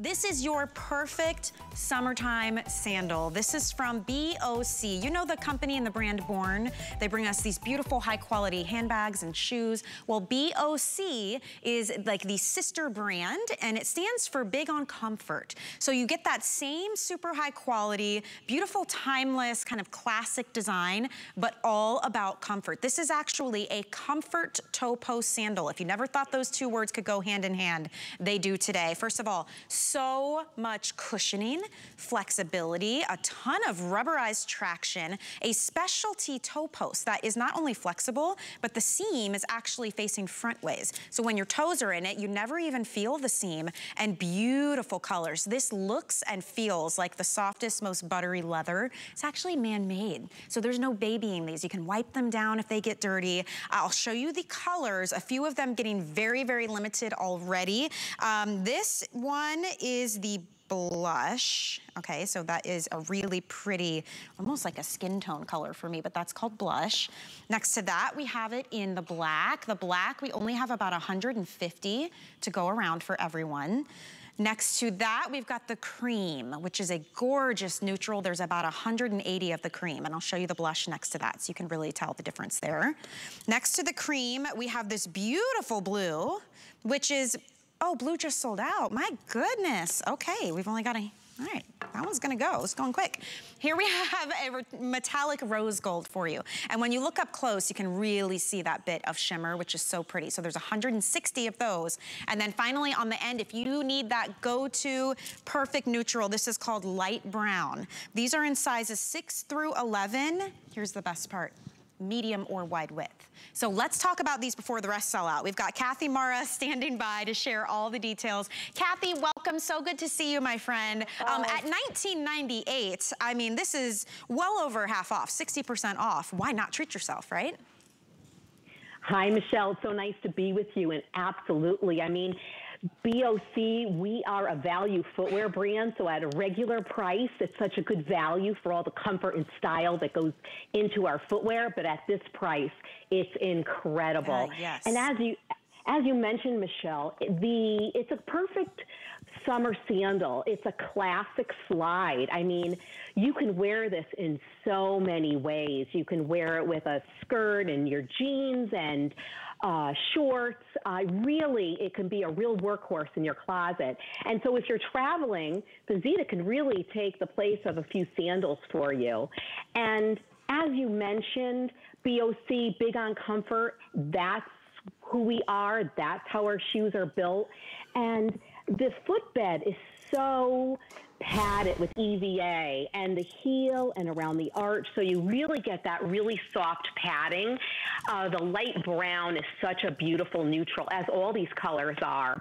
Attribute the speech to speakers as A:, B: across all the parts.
A: This is your perfect summertime sandal. This is from BOC. You know the company and the brand Born? They bring us these beautiful high quality handbags and shoes. Well, BOC is like the sister brand and it stands for big on comfort. So you get that same super high quality, beautiful timeless kind of classic design, but all about comfort. This is actually a comfort toe post sandal. If you never thought those two words could go hand in hand, they do today. First of all, so much cushioning, flexibility, a ton of rubberized traction, a specialty toe post that is not only flexible, but the seam is actually facing front ways. So when your toes are in it, you never even feel the seam and beautiful colors. This looks and feels like the softest, most buttery leather. It's actually man-made. So there's no babying these. You can wipe them down if they get dirty. I'll show you the colors, a few of them getting very, very limited already. Um, this one is the blush. Okay, so that is a really pretty, almost like a skin tone color for me, but that's called blush. Next to that, we have it in the black. The black, we only have about 150 to go around for everyone. Next to that, we've got the cream, which is a gorgeous neutral. There's about 180 of the cream, and I'll show you the blush next to that so you can really tell the difference there. Next to the cream, we have this beautiful blue, which is Oh, blue just sold out. My goodness. Okay, we've only got a, all right, that one's gonna go. It's going quick. Here we have a metallic rose gold for you. And when you look up close, you can really see that bit of shimmer, which is so pretty. So there's 160 of those. And then finally on the end, if you need that go-to perfect neutral, this is called light brown. These are in sizes six through 11. Here's the best part medium or wide width. So let's talk about these before the rest sell out. We've got Kathy Mara standing by to share all the details. Kathy, welcome. So good to see you, my friend. Um, at 1998, I mean, this is well over half off, 60% off. Why not treat yourself, right?
B: Hi, Michelle. It's So nice to be with you. And absolutely, I mean, BOC, we are a value footwear brand, so at a regular price, it's such a good value for all the comfort and style that goes into our footwear. But at this price, it's incredible. Uh,
A: yes.
B: And as you as you mentioned, Michelle, the it's a perfect summer sandal. It's a classic slide. I mean, you can wear this in so many ways. You can wear it with a skirt and your jeans and uh, shorts. Uh, really, it can be a real workhorse in your closet. And so if you're traveling, the Zeta can really take the place of a few sandals for you. And as you mentioned, BOC, big on comfort, that's who we are. That's how our shoes are built. And the footbed is so padded with EVA and the heel and around the arch. So you really get that really soft padding. Uh, the light brown is such a beautiful neutral, as all these colors are.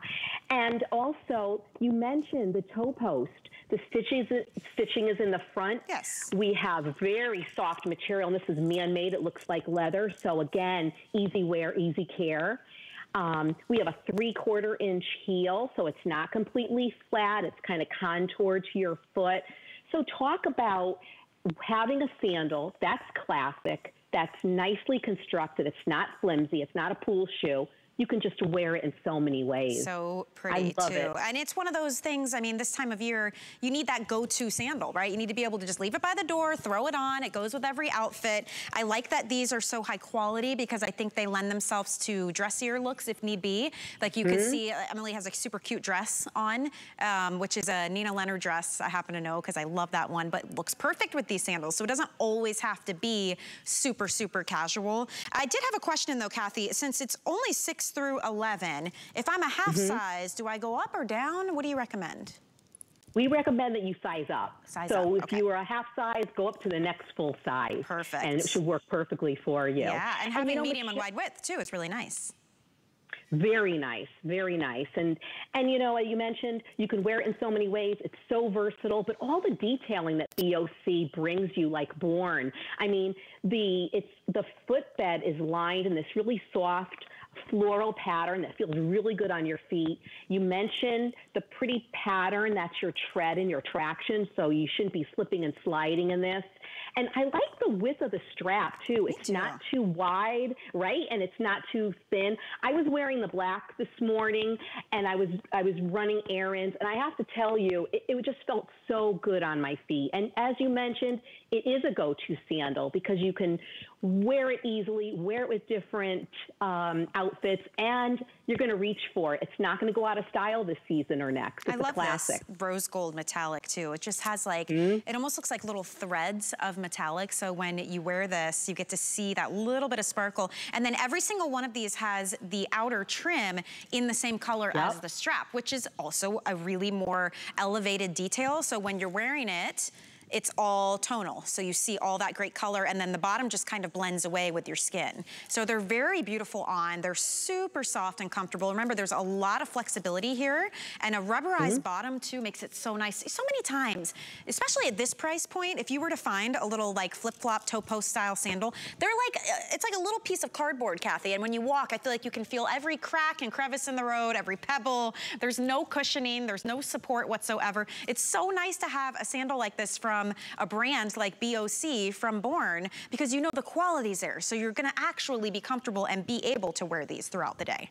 B: And also, you mentioned the toe post. The stitching is, stitching is in the front.
A: Yes.
B: We have very soft material, and this is man-made. It looks like leather. So again, easy wear, easy care. Um, we have a three quarter inch heel, so it's not completely flat. It's kind of contoured to your foot. So talk about having a sandal that's classic, that's nicely constructed. It's not flimsy. It's not a pool shoe you can just wear it in so many ways.
A: So pretty too. It. And it's one of those things, I mean, this time of year, you need that go-to sandal, right? You need to be able to just leave it by the door, throw it on. It goes with every outfit. I like that these are so high quality because I think they lend themselves to dressier looks if need be. Like you mm -hmm. can see, uh, Emily has a super cute dress on, um, which is a Nina Leonard dress, I happen to know because I love that one, but looks perfect with these sandals. So it doesn't always have to be super, super casual. I did have a question though, Kathy, since it's only six through 11. If I'm a half mm -hmm. size, do I go up or down? What do you recommend?
B: We recommend that you size up.
A: Size
B: so
A: up.
B: if
A: okay.
B: you are a half size, go up to the next full size.
A: Perfect.
B: And it should work perfectly for you.
A: Yeah, and having and, you know, medium and wide width too, it's really nice.
B: Very nice, very nice. And and you know, you mentioned you can wear it in so many ways. It's so versatile, but all the detailing that BOC brings you like born. I mean, the it's the footbed is lined in this really soft floral pattern that feels really good on your feet. You mentioned the pretty pattern that's your tread and your traction, so you shouldn't be slipping and sliding in this. And I like the width of the strap too. it's not too wide, right? And it's not too thin. I was wearing the black this morning and I was I was running errands and I have to tell you, it, it just felt so good on my feet. And as you mentioned, it is a go-to sandal because you can wear it easily, wear it with different um, outfits, and you're going to reach for it. It's not going to go out of style this season or next. It's
A: I love
B: classic.
A: this rose gold metallic too. It just has like, mm -hmm. it almost looks like little threads of metallic. So when you wear this, you get to see that little bit of sparkle. And then every single one of these has the outer trim in the same color yep. as the strap, which is also a really more elevated detail. So when you're wearing it, it's all tonal. So you see all that great color and then the bottom just kind of blends away with your skin. So they're very beautiful on. They're super soft and comfortable. Remember, there's a lot of flexibility here and a rubberized mm -hmm. bottom too makes it so nice. So many times, especially at this price point, if you were to find a little like flip-flop toe post style sandal, they're like, uh, it's like a little piece of cardboard, Kathy. And when you walk, I feel like you can feel every crack and crevice in the road, every pebble. There's no cushioning, there's no support whatsoever. It's so nice to have a sandal like this from from a brand like BOC from Born because you know the quality's there. So you're gonna actually be comfortable and be able to wear these throughout the day.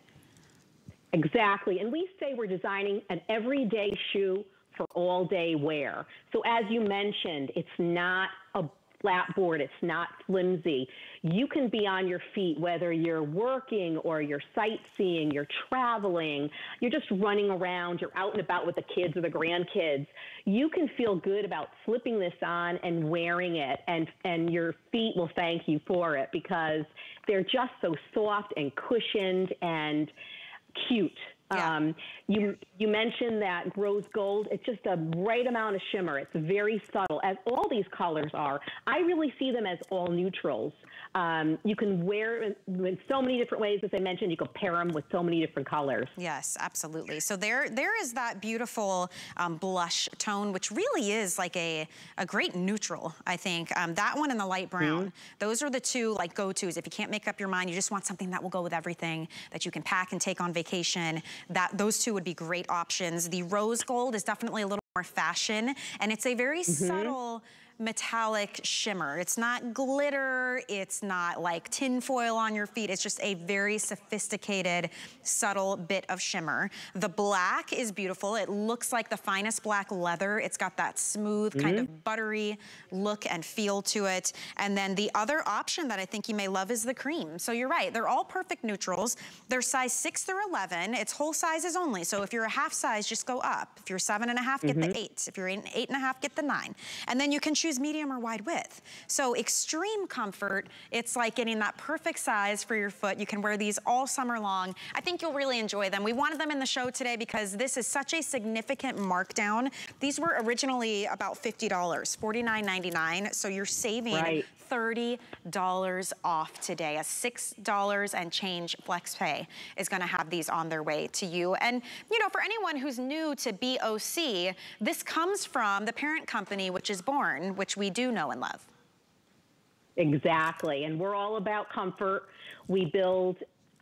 B: Exactly. And we say we're designing an everyday shoe for all day wear. So as you mentioned, it's not a flat board. It's not flimsy. You can be on your feet whether you're working or you're sightseeing, you're traveling, you're just running around, you're out and about with the kids or the grandkids. You can feel good about slipping this on and wearing it and and your feet will thank you for it because they're just so soft and cushioned and cute. Yeah. Um, you you mentioned that rose gold. It's just a right amount of shimmer. It's very subtle, as all these colors are. I really see them as all neutrals. Um, you can wear in, in so many different ways, as I mentioned. You can pair them with so many different colors.
A: Yes, absolutely. So there there is that beautiful um, blush tone, which really is like a a great neutral. I think um, that one and the light brown. Mm -hmm. Those are the two like go tos. If you can't make up your mind, you just want something that will go with everything that you can pack and take on vacation that those two would be great options. The rose gold is definitely a little more fashion, and it's a very mm -hmm. subtle metallic shimmer. It's not glitter, it's not like tin foil on your feet, it's just a very sophisticated, subtle bit of shimmer. The black is beautiful. It looks like the finest black leather. It's got that smooth, mm -hmm. kind of mm-hmm. buttery look and feel to it. And then the other option that I think you may love is the cream. So you're right, they're all perfect neutrals. They're size six through 11. It's whole sizes only. So if you're a half size, just go up. If you're seven and a half, get mm -hmm. the mm-hmm. eight. If you're eight and a half, get the nine. And then you can choose choose medium or wide width. So extreme comfort, it's like getting that perfect size for your foot. You can wear these all summer long. I think you'll really enjoy them. We wanted them in the show today because this is such a significant markdown. These were originally about $50, $49.99. So you're saving right. $30 off today. A $6 and change flex pay is gonna have these on their way to you. And, you know, for anyone who's new to BOC, this comes from the parent company, which is Born, which we do know and love.
B: Exactly. And we're all about comfort. We build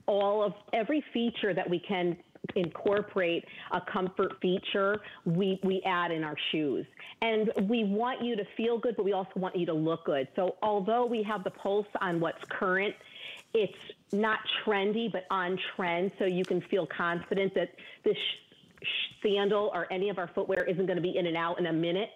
B: all of every feature that we can incorporate a comfort feature, we, we add in our shoes. And we want you to feel good, but we also want you to look good. So although we have the pulse on what's current, it's not trendy, but on trend. So you can feel confident that this sandal or any of our footwear isn't going to be in and out in a minute.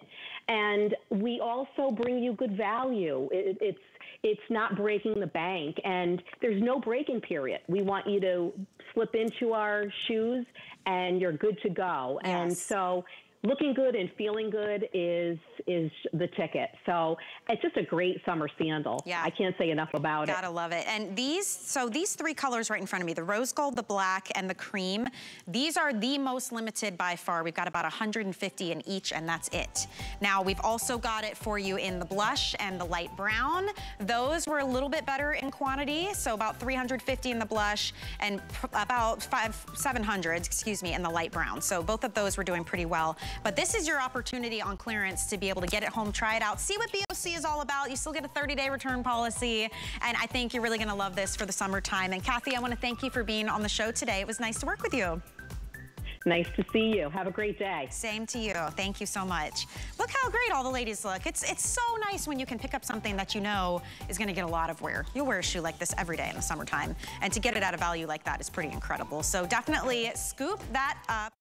B: And we also bring you good value. It, it's it's not breaking the bank and there's no breaking period. We want you to slip into our shoes and you're good to go. Yes. And so looking good and feeling good is is the ticket. So it's just a great summer sandal. Yeah. I can't say enough about
A: Gotta it. Gotta love it. And these, so these three colors right in front of me, the rose gold, the black, and the cream, these are the most limited by far. We've got about 150 in each, and that's it. Now, we've also got it for you in the blush and the light brown. Those were a little bit better in quantity, so about 350 in the blush and about five, 700, excuse me, in the light brown. So both of those were doing pretty well. But this is your opportunity on clearance to be able to get it home, try it out, see what BOC is all about. You still get a 30-day return policy. And I think you're really gonna love this for the summertime. And Kathy, I wanna thank you for being on the show today. It was nice to work with you.
B: Nice to see you. Have a great day.
A: Same to you. Thank you so much. Look how great all the ladies look. It's it's so nice when you can pick up something that you know is going to get a lot of wear. You'll wear a shoe like this every day in the summertime. And to get it at a value like that is pretty incredible. So definitely scoop that up.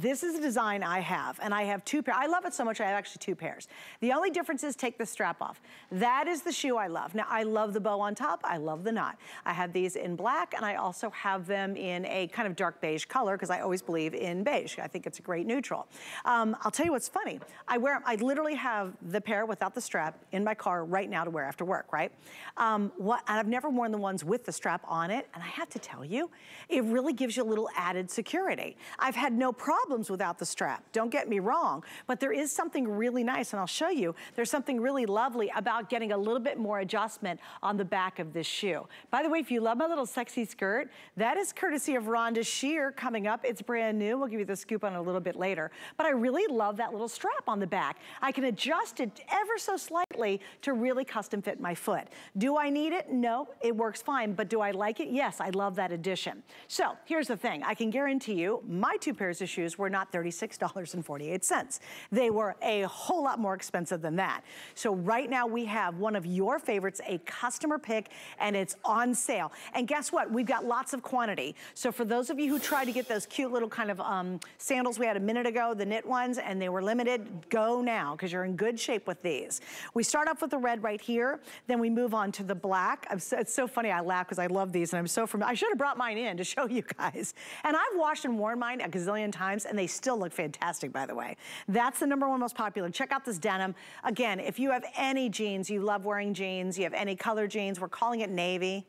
C: This is a design I have, and I have two pairs. I love it so much, I have actually two pairs. The only difference is take the strap off. That is the shoe I love. Now, I love the bow on top. I love the knot. I have these in black, and I also have them in a kind of dark beige color, because I always believe in beige. I think it's a great neutral. Um, I'll tell you what's funny. I wear, I literally have the pair without the strap in my car right now to wear after work, right? Um, what, and I've never worn the ones with the strap on it, and I have to tell you, it really gives you a little added security. I've had no problem problems without the strap. Don't get me wrong, but there is something really nice, and I'll show you. There's something really lovely about getting a little bit more adjustment on the back of this shoe. By the way, if you love my little sexy skirt, that is courtesy of Rhonda Shear coming up. It's brand new. We'll give you the scoop on a little bit later. But I really love that little strap on the back. I can adjust it ever so slightly to really custom fit my foot. Do I need it? No, it works fine. But do I like it? Yes, I love that addition. So here's the thing. I can guarantee you my two pairs of shoes were not $36.48. They were a whole lot more expensive than that. So right now we have one of your favorites, a customer pick, and it's on sale. And guess what? We've got lots of quantity. So for those of you who tried to get those cute little kind of um, sandals we had a minute ago, the knit ones, and they were limited, go now, because you're in good shape with these. We start off with the red right here, then we move on to the black. So, it's so funny, I laugh because I love these, and I'm so familiar. I should have brought mine in to show you guys. And I've washed and worn mine a gazillion times, and they still look fantastic, by the way. That's the number one most popular. Check out this denim. Again, if you have any jeans, you love wearing jeans, you have any color jeans, we're calling it navy.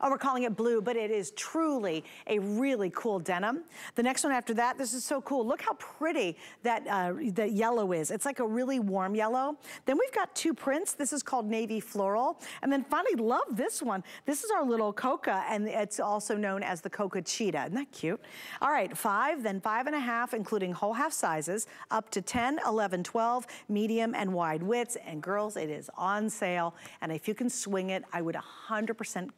C: Oh, we're calling it blue, but it is truly a really cool denim. The next one after that, this is so cool. Look how pretty that uh, the yellow is. It's like a really warm yellow. Then we've got two prints. This is called Navy Floral. And then finally, love this one. This is our little Coca, and it's also known as the Coca Cheetah. Isn't that cute? All right, five, then five and a half, including whole half sizes, up to 10, 11, 12, medium and wide widths. And girls, it is on sale. And if you can swing it, I would 100%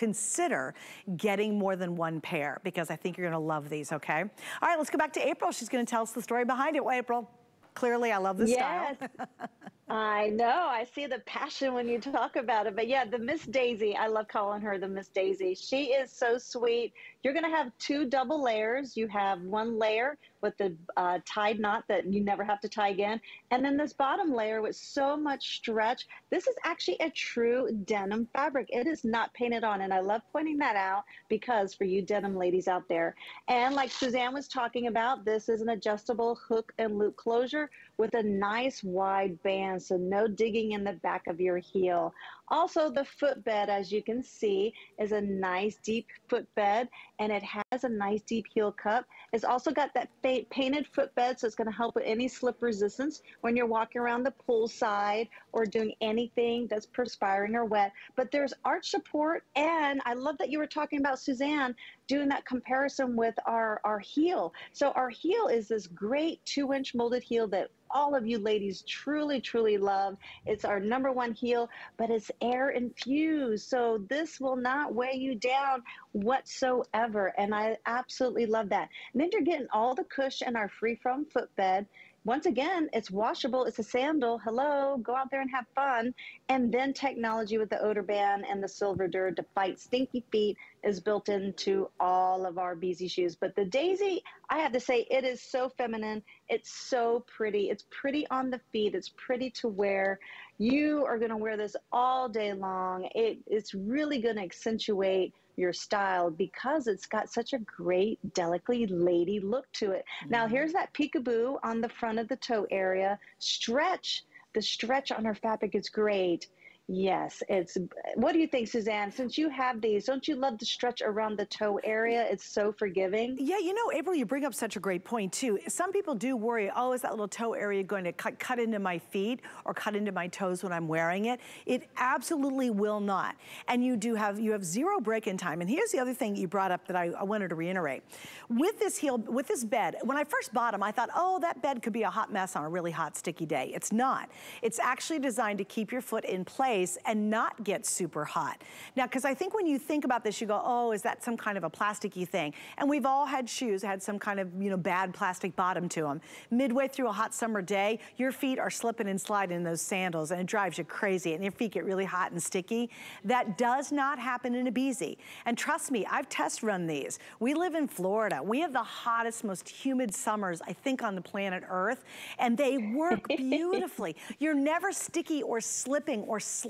C: consider getting more than one pair because I think you're gonna love these, okay? All right, let's go back to April. She's gonna tell us the story behind it. Well, April, clearly I love this
D: yes. style. I know. I see the passion when you talk about it. But yeah, the Miss Daisy, I love calling her the Miss Daisy. She is so sweet. You're going to have two double layers. You have one layer with the uh, tied knot that you never have to tie again. And then this bottom layer with so much stretch. This is actually a true denim fabric. It is not painted on. And I love pointing that out because for you denim ladies out there. And like Suzanne was talking about, this is an adjustable hook and loop closure with a nice wide band. So no digging in the back of your heel. Also, the footbed, as you can see, is a nice deep footbed and it has a nice deep heel cup. It's also got that painted footbed, so it's going to help with any slip resistance when you're walking around the poolside or doing anything that's perspiring or wet. But there's arch support, and I love that you were talking about Suzanne doing that comparison with our, our heel. So our heel is this great two inch molded heel that all of you ladies truly, truly love. It's our number one heel, but it's air infused. So this will not weigh you down whatsoever. And I absolutely love that. And then you're getting all the cushion our free from footbed once again, it's washable. It's a sandal. Hello, go out there and have fun. And then technology with the odor band and the Silvadur to fight stinky feet is built into all of our Beezy shoes. But the Daisy, I have to say, it is so feminine. It's so pretty. It's pretty on the feet. It's pretty to wear. You are going to wear this all day long. It, it's really going to accentuate your style because it's got such a great, delicately lady look to it. Mm-hmm. Now, here's that peekaboo on the front of the toe area. Stretch, the stretch on her fabric is great. Yes, it's. What do you think, Suzanne? Since you have these, don't you love the stretch around the toe area? It's so forgiving.
C: Yeah, you know, April, you bring up such a great point too. Some people do worry, oh, is that little toe area going to cut, cut into my feet or cut into my toes when I'm wearing it? It absolutely will not. And you do have, you have zero break-in time. And here's the other thing you brought up that I, I wanted to reiterate. With this heel, with this bed, when I first bought them, I thought, oh, that bed could be a hot mess on a really hot, sticky day. It's not. It's actually designed to keep your foot in place place and not get super hot. Now, because I think when you think about this, you go, oh, is that some kind of a plasticky thing? And we've all had shoes, had some kind of, you know, bad plastic bottom to them. Midway through a hot summer day, your feet are slipping and sliding in those sandals and it drives you crazy and your feet get really hot and sticky. That does not happen in a Beezy. And trust me, I've test run these. We live in Florida. We have the hottest, most humid summers, I think, on the planet Earth. And they work beautifully. You're never sticky or slipping or sliding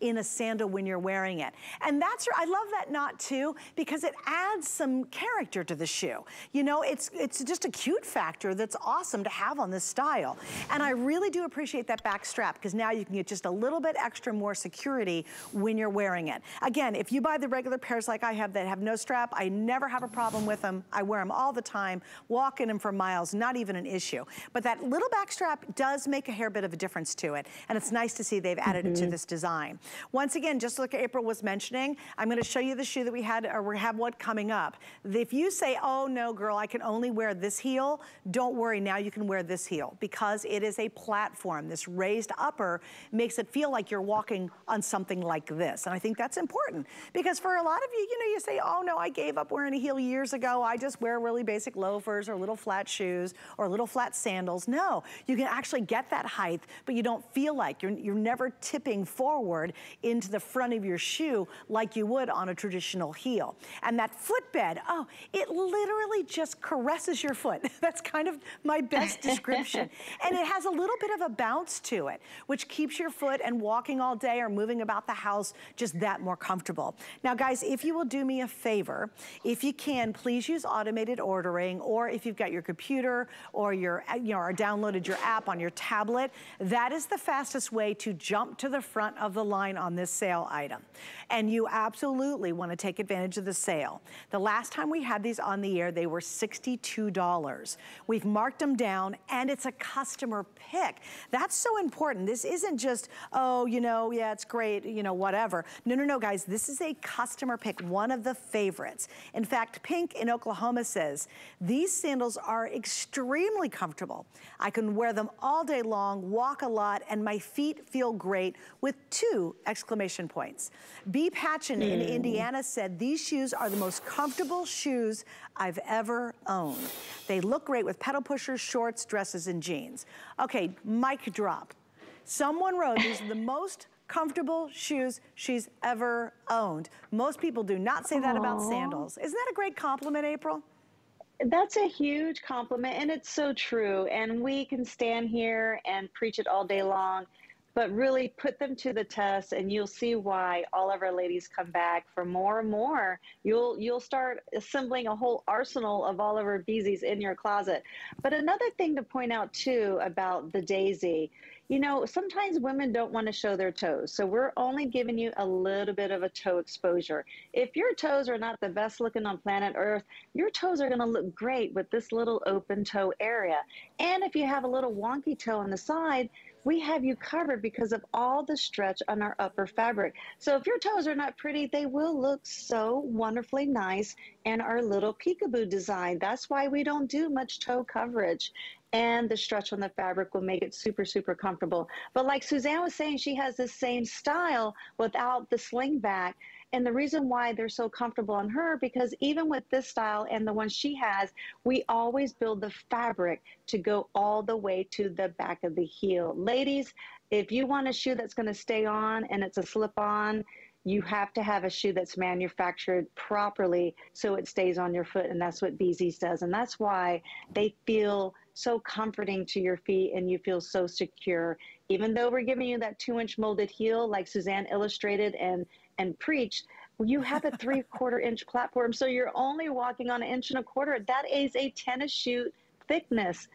C: in a sandal when you're wearing it. And that's, I love that knot too, because it adds some character to the shoe. You know, it's, it's just a cute factor that's awesome to have on this style. And I really do appreciate that back strap because now you can get just a little bit extra more security when you're wearing it. Again, if you buy the regular pairs like I have that have no strap, I never have a problem with them. I wear them all the time, walk in them for miles, not even an issue. But that little back strap does make a hair bit of a difference to it. And it's nice to see they've added mm -hmm. To mm-hmm. this design. Once again, just like April was mentioning, I'm gonna show you the shoe that we had, or we have one coming up. If you say, oh no, girl, I can only wear this heel, don't worry, now you can wear this heel because it is a platform. This raised upper makes it feel like you're walking on something like this. And I think that's important because for a lot of you, you know, you say, oh no, I gave up wearing a heel years ago. I just wear really basic loafers or little flat shoes or little flat sandals. No, you can actually get that height, but you don't feel like you're, you're never tipping forward into the front of your shoe like you would on a traditional heel. And that footbed, oh, it literally just caresses your foot. That's kind of my best description. and it has a little bit of a bounce to it, which keeps your foot and walking all day or moving about the house just that more comfortable. Now guys, if you will do me a favor, if you can, please use automated ordering or if you've got your computer or your, you know, or downloaded your app on your tablet, that is the fastest way to jump to the front of the line on this sale item. And you absolutely want to take advantage of the sale. The last time we had these on the air, they were $62. We've marked them down and it's a customer pick. That's so important. This isn't just, oh, you know, yeah, it's great, you know, whatever. No, no, no, guys, this is a customer pick, one of the favorites. In fact, Pink in Oklahoma says, these sandals are extremely comfortable. I can wear them all day long, walk a lot, and my feet feel great with two exclamation points. B. Patchen mm. in. Indiana said, these shoes are the most comfortable shoes I've ever owned. They look great with pedal pushers, shorts, dresses, and jeans. Okay, mic drop. Someone wrote these are the most comfortable shoes she's ever owned. Most people do not say that Aww. about sandals. Isn't that a great compliment, April?
D: That's a huge compliment, and it's so true. And we can stand here and preach it all day long, but really put them to the test, and you'll see why all of our ladies come back for more and more. You'll you'll start assembling a whole arsenal of all of our Beezies in your closet. But another thing to point out too about the Daisy you know, sometimes women don't want to show their toes. So we're only giving you a little bit of a toe exposure. If your toes are not the best looking on planet Earth, your toes are going to look great with this little open toe area. And if you have a little wonky toe on the side, we have you covered because of all the stretch on our upper fabric. So if your toes are not pretty, they will look so wonderfully nice in our little peekaboo design. That's why we don't do much toe coverage and the stretch on the fabric will make it super, super comfortable. But like Suzanne was saying, she has the same style without the sling back. And the reason why they're so comfortable on her, because even with this style and the one she has, we always build the fabric to go all the way to the back of the heel. Ladies, if you want a shoe that's going to stay on and it's a slip on, you have to have a shoe that's manufactured properly so it stays on your foot. And that's what Beezy's does. And that's why they feel so comforting to your feet and you feel so secure. Even though we're giving you that two inch molded heel, like Suzanne illustrated and, and preach, you have a three quarter inch platform. So you're only walking on an inch and a quarter. That is a tennis shoe thickness.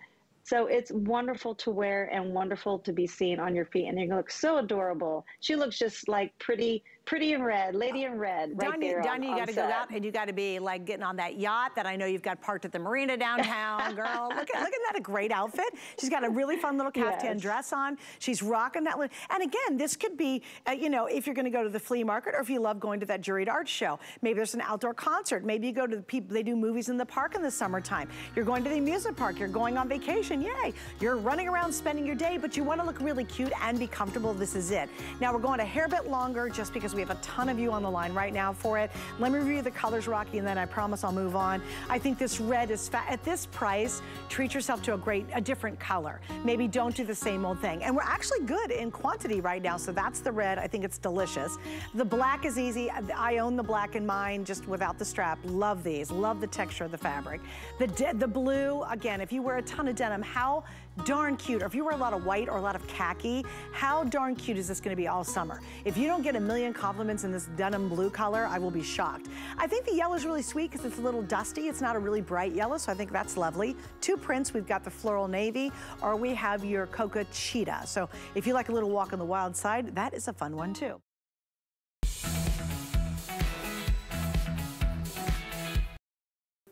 D: So it's wonderful to wear and wonderful to be seen on your feet. And you look so adorable. She looks just like pretty, pretty in red, lady in red right
E: Danya,
D: there
E: Danya, you
D: got
E: to go out and you got to be like getting on that yacht that I know you've got parked at the marina downtown, girl. look at, look at that, a great outfit. She's got a really fun little caftan yes. dress on. She's rocking that. And again, this could be, uh, you know, if you're going to go to the flea market or if you love going to that juried art show. Maybe there's an outdoor concert. Maybe you go to the people, they do movies in the park in the summertime. You're going to the amusement park. You're going on vacation. Yay. You're running around spending your day, but you want to look really cute and be comfortable. This is it. Now we're going a hair bit longer just because we have a ton of you on the line right now for it. Let me review the colors, Rocky, and then I promise I'll move on. I think this red is, fat. at this price, treat yourself to a great, a different color. Maybe don't do the same old thing. And we're actually good in quantity right now, so that's the red. I think it's delicious. The black is easy. I own the black in mine just without the strap. Love these. Love the texture of the fabric. The, the blue, again, if you wear a ton of denim, how darn cute. Or if you wear a lot of white or a lot of khaki, how darn cute is this gonna be all summer? If you don't get a million compliments in this denim blue color, I will be shocked. I think the yellow is really sweet because it's a little dusty. It's not a really bright yellow, so I think that's lovely. Two prints, we've got the floral navy, or we have your coca cheetah. So if you like a little walk on the wild side, that is a fun one too.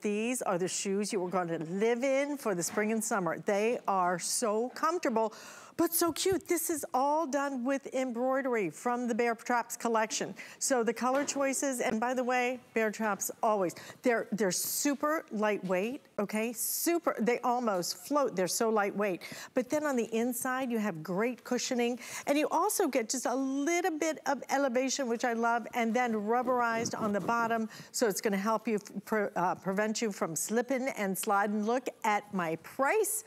E: These are the shoes you are going to live in for the spring and summer. They are so comfortable but so cute. This is all done with embroidery from the Bear Traps collection. So the color choices, and by the way, Bear Traps always, they're, they're super lightweight, okay? Super, they almost float. They're so lightweight. But then on the inside, you have great cushioning, and you also get just a little bit of elevation, which I love, and then rubberized on the bottom, so it's gonna help you pre uh, prevent you from slipping and sliding. Look at my price.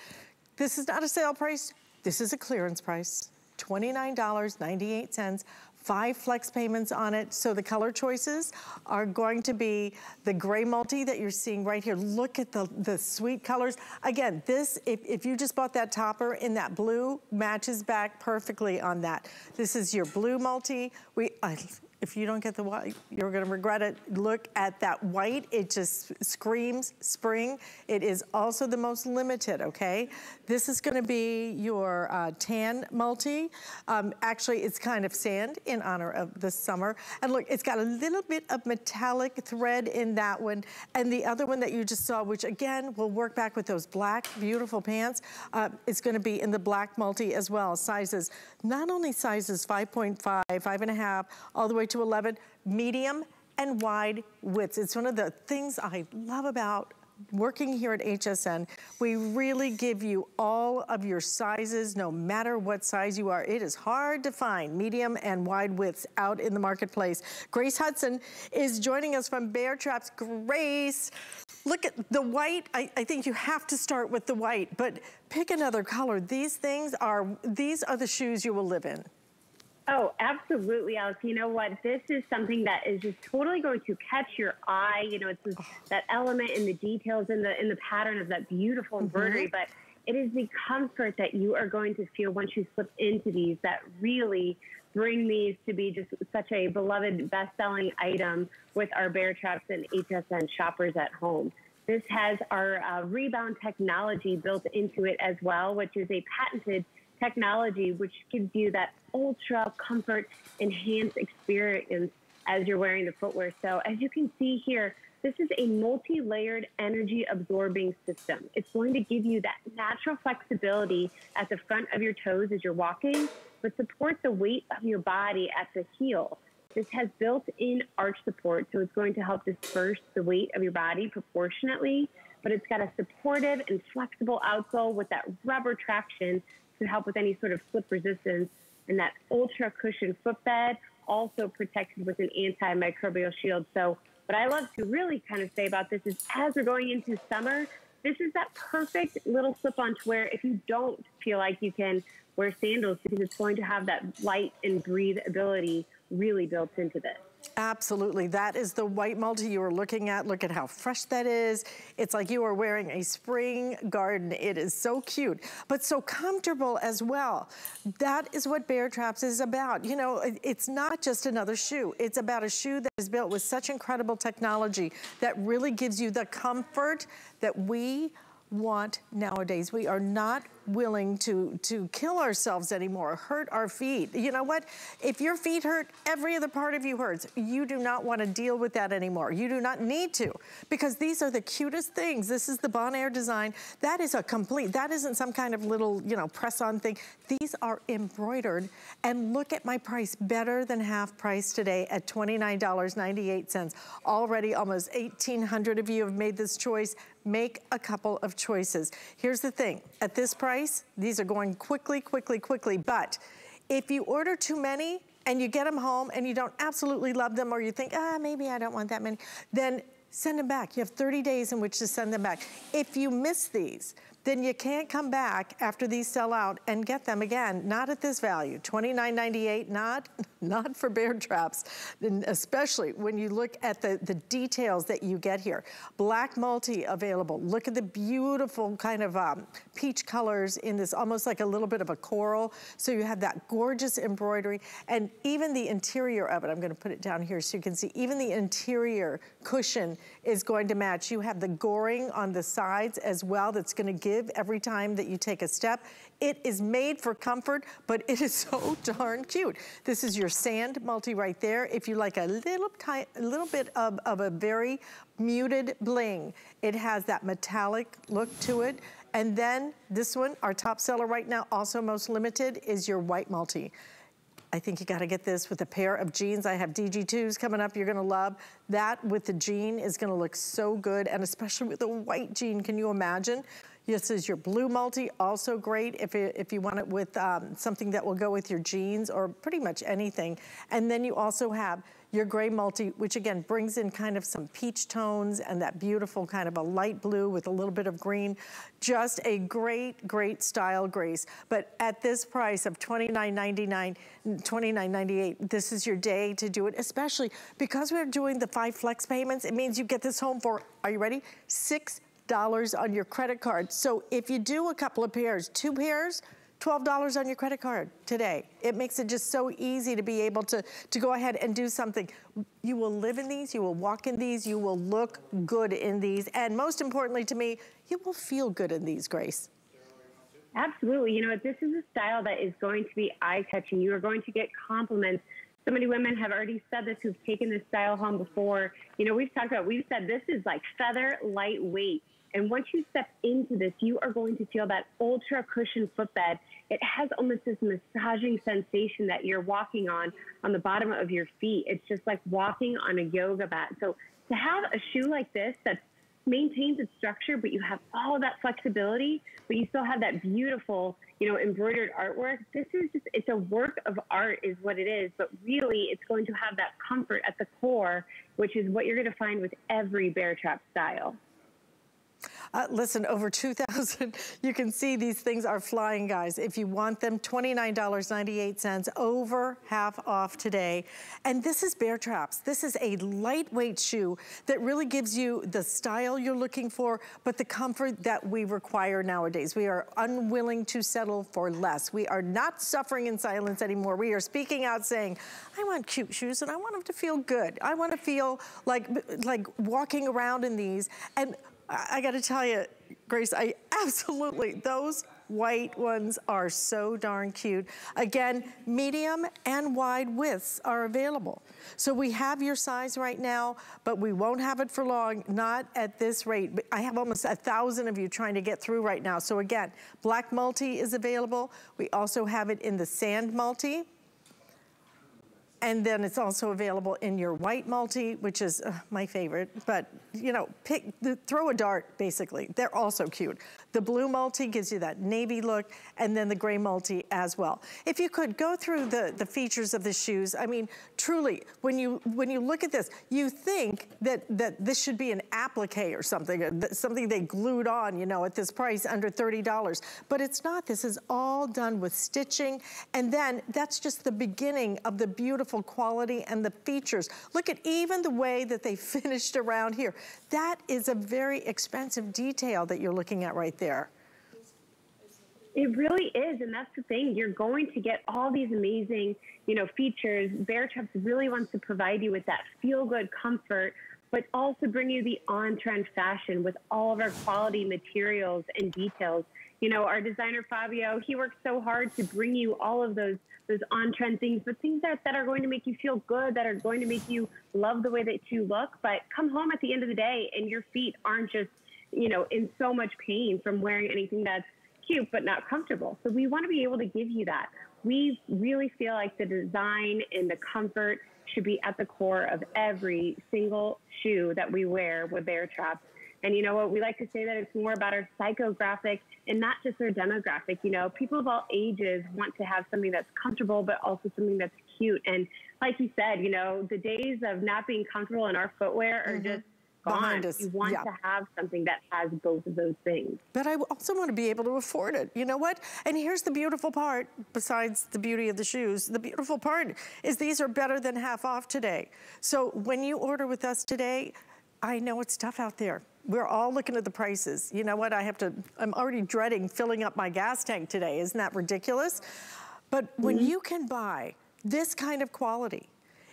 E: This is not a sale price. This is a clearance price, $29.98 five flex payments on it. So the color choices are going to be the gray multi that you're seeing right here. Look at the, the sweet colors. Again, this, if, if you just bought that topper in that blue, matches back perfectly on that. This is your blue multi. We, I if you don't get the white, you're gonna regret it. Look at that white, it just screams spring. It is also the most limited, okay? This is gonna be your uh, tan multi. Um, actually, it's kind of sand in honor of the summer. And look, it's got a little bit of metallic thread in that one. And the other one that you just saw, which again, will work back with those black, beautiful pants, uh, is gonna be in the black multi as well. Sizes, not only sizes 5.5, 5.5, all the way to to 11, medium and wide widths. It's one of the things I love about working here at HSN, we really give you all of your sizes, no matter what size you are. It is hard to find medium and wide widths out in the marketplace. Grace Hudson is joining us from Bear Traps. Grace, look at the white. I, I think you have to start with the white, but pick another color. These things are, these are the shoes you will live in.
F: Oh, absolutely, Alex. You know what? This is something that is just totally going to catch your eye. You know, it's this, that element in the details in the in the pattern of that beautiful mm-hmm. embroidery, but it is the comfort that you are going to feel once you slip into these that really bring these to be just such a beloved best-selling item with our bear traps and HSN shoppers at home. This has our uh, rebound technology built into it as well, which is a patented technology which gives you that ultra comfort enhanced experience as you're wearing the footwear. So as you can see here, this is a multi-layered energy absorbing system. It's going to give you that natural flexibility at the front of your toes as you're walking, but support the weight of your body at the heel. This has built-in arch support, so it's going to help disperse the weight of your body proportionately, but it's got a supportive and flexible outsole with that rubber traction to help with any sort of slip resistance. And that ultra cushion footbed also protected with an antimicrobial shield. So what I love to really kind of say about this is as we're going into summer, this is that perfect little slip on to wear if you don't feel like you can wear sandals because it's going to have that light and breathe ability really built into this.
E: Absolutely. That is the white multi you were looking at. Look at how fresh that is. It's like you are wearing a spring garden. It is so cute, but so comfortable as well. That is what Bear Traps is about. You know, it's not just another shoe. It's about a shoe that is built with such incredible technology that really gives you the comfort that we want nowadays. We are not willing to, to kill ourselves anymore, hurt our feet. You know what? If your feet hurt, every other part of you hurts. You do not want to deal with that anymore. You do not need to because these are the cutest things. This is the Bonaire design. That is a complete, that isn't some kind of little, you know, press-on thing. These are embroidered and look at my price, better than half price today at $29.98. Already almost 1,800 of you have made this choice make a couple of choices. Here's the thing, at this price, these are going quickly, quickly, quickly, but if you order too many and you get them home and you don't absolutely love them or you think, ah, maybe I don't want that many, then send them back. You have 30 days in which to send them back. If you miss these, then you can't come back after these sell out and get them again. Not at this value, $29.98, not, not for bear traps, and especially when you look at the, the details that you get here. Black multi available. Look at the beautiful kind of um, peach colors in this, almost like a little bit of a coral. So you have that gorgeous embroidery and even the interior of it, I'm gonna put it down here so you can see, even the interior cushion is going to match. You have the goring on the sides as well that's gonna give give every time that you take a step. It is made for comfort, but it is so darn cute. This is your sand multi right there. If you like a little, a little bit of, of a very muted bling, it has that metallic look to it. And then this one, our top seller right now, also most limited, is your white multi. I think you gotta get this with a pair of jeans. I have DG2s coming up you're gonna love. That with the jean is gonna look so good, and especially with a white jean, can you imagine? This is your blue multi, also great if, it, if you want it with um, something that will go with your jeans or pretty much anything. And then you also have your gray multi, which again brings in kind of some peach tones and that beautiful kind of a light blue with a little bit of green. Just a great, great style, Grace. But at this price of $29.99, $29.98, this is your day to do it, especially because we're doing the five flex payments. It means you get this home for, are you ready? Six dollars on your credit card. So if you do a couple of pairs, two pairs, $12 on your credit card today. It makes it just so easy to be able to, to go ahead and do something. You will live in these, you will walk in these, you will look good in these, and most importantly to me, you will feel good in these, Grace.
F: Absolutely. You know, this is a style that is going to be eye-catching. You are going to get compliments so many women have already said this who've taken this style home before. You know, we've talked about, we've said this is like feather lightweight. And once you step into this, you are going to feel that ultra cushion footbed. It has almost this massaging sensation that you're walking on on the bottom of your feet. It's just like walking on a yoga mat. So to have a shoe like this that maintains its structure, but you have all that flexibility, but you still have that beautiful, you know, embroidered artwork. This is just, it's a work of art is what it is, but really it's going to have that comfort at the core, which is what you're going to find with every bear trap style.
E: Uh, listen, over 2,000, you can see these things are flying, guys. If you want them, $29.98, over half off today. And this is Bear Traps. This is a lightweight shoe that really gives you the style you're looking for, but the comfort that we require nowadays. We are unwilling to settle for less. We are not suffering in silence anymore. We are speaking out saying, I want cute shoes and I want them to feel good. I want to feel like, like walking around in these. And I gotta tell you, Grace, I absolutely, those white ones are so darn cute. Again, medium and wide widths are available. So we have your size right now, but we won't have it for long, not at this rate. I have almost a thousand of you trying to get through right now. So again, black multi is available. We also have it in the sand multi. And then it's also available in your white multi, which is uh, my favorite. But, you know, pick, the, throw a dart, basically. They're also cute. The blue multi gives you that navy look, and then the gray multi as well. If you could go through the, the features of the shoes, I mean, truly, when you when you look at this, you think that, that this should be an applique or something, uh, something they glued on, you know, at this price, under $30. But it's not. This is all done with stitching, and then that's just the beginning of the beautiful quality and the features. Look at even the way that they finished around here. That is a very expensive detail that you're looking at right there.
F: It really is, and that's the thing. You're going to get all these amazing, you know, features. Bear Traps really wants to provide you with that feel-good comfort, but also bring you the on-trend fashion with all of our quality materials and details. You know, our designer Fabio, he works so hard to bring you all of those those on-trend things, but things that, that are going to make you feel good, that are going to make you love the way that you look. But come home at the end of the day and your feet aren't just, you know, in so much pain from wearing anything that's cute but not comfortable. So we want to be able to give you that. We really feel like the design and the comfort should be at the core of every single shoe that we wear with Bear Traps. And you know what? We like to say that it's more about our psychographic and not just our demographic. You know, people of all ages want to have something that's comfortable, but also something that's cute. And like you said, you know, the days of not being comfortable in our footwear are mm-hmm. just behind us. You want yeah. to have something that has both of those things.
E: But I also want to be able to afford it. You know what? And here's the beautiful part, besides the beauty of the shoes, the beautiful part is these are better than half off today. So when you order with us today, I know it's tough out there. We're all looking at the prices. You know what? I have to, I'm already dreading filling up my gas tank today. Isn't that ridiculous? But when mm -hmm. you can buy this kind of quality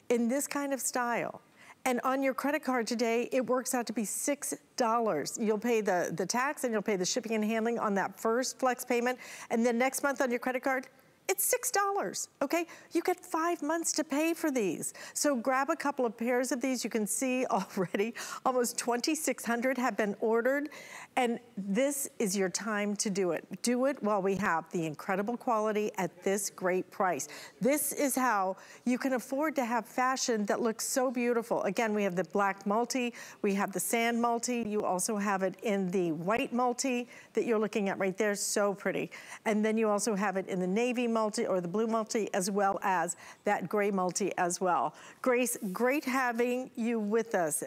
E: in this kind of style, and on your credit card today, it works out to be $6. You'll pay the, the tax and you'll pay the shipping and handling on that first flex payment. And then next month on your credit card, it's $6, okay? You get five months to pay for these. So grab a couple of pairs of these. You can see already almost 2,600 have been ordered. And this is your time to do it. Do it while we have the incredible quality at this great price. This is how you can afford to have fashion that looks so beautiful. Again, we have the black multi, we have the sand multi, you also have it in the white multi that you're looking at right there, so pretty. And then you also have it in the navy multi or the blue multi as well as that gray multi as well. Grace, great having you with us.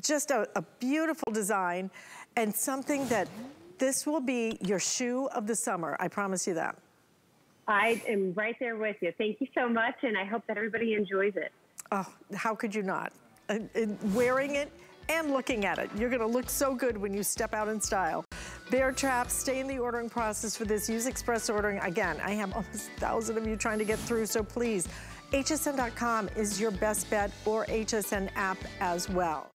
E: Just a, a beautiful design and something that this will be your shoe of the summer. I promise you that.
F: I am right there with you. Thank you so much, and I hope that everybody enjoys it.
E: Oh, how could you not? Uh, wearing it and looking at it. You're gonna look so good when you step out in style. BareTraps, stay in the ordering process for this. Use express ordering. Again, I have almost a thousand of you trying to get through, so please, hsn.com is your best bet or HSN app as well.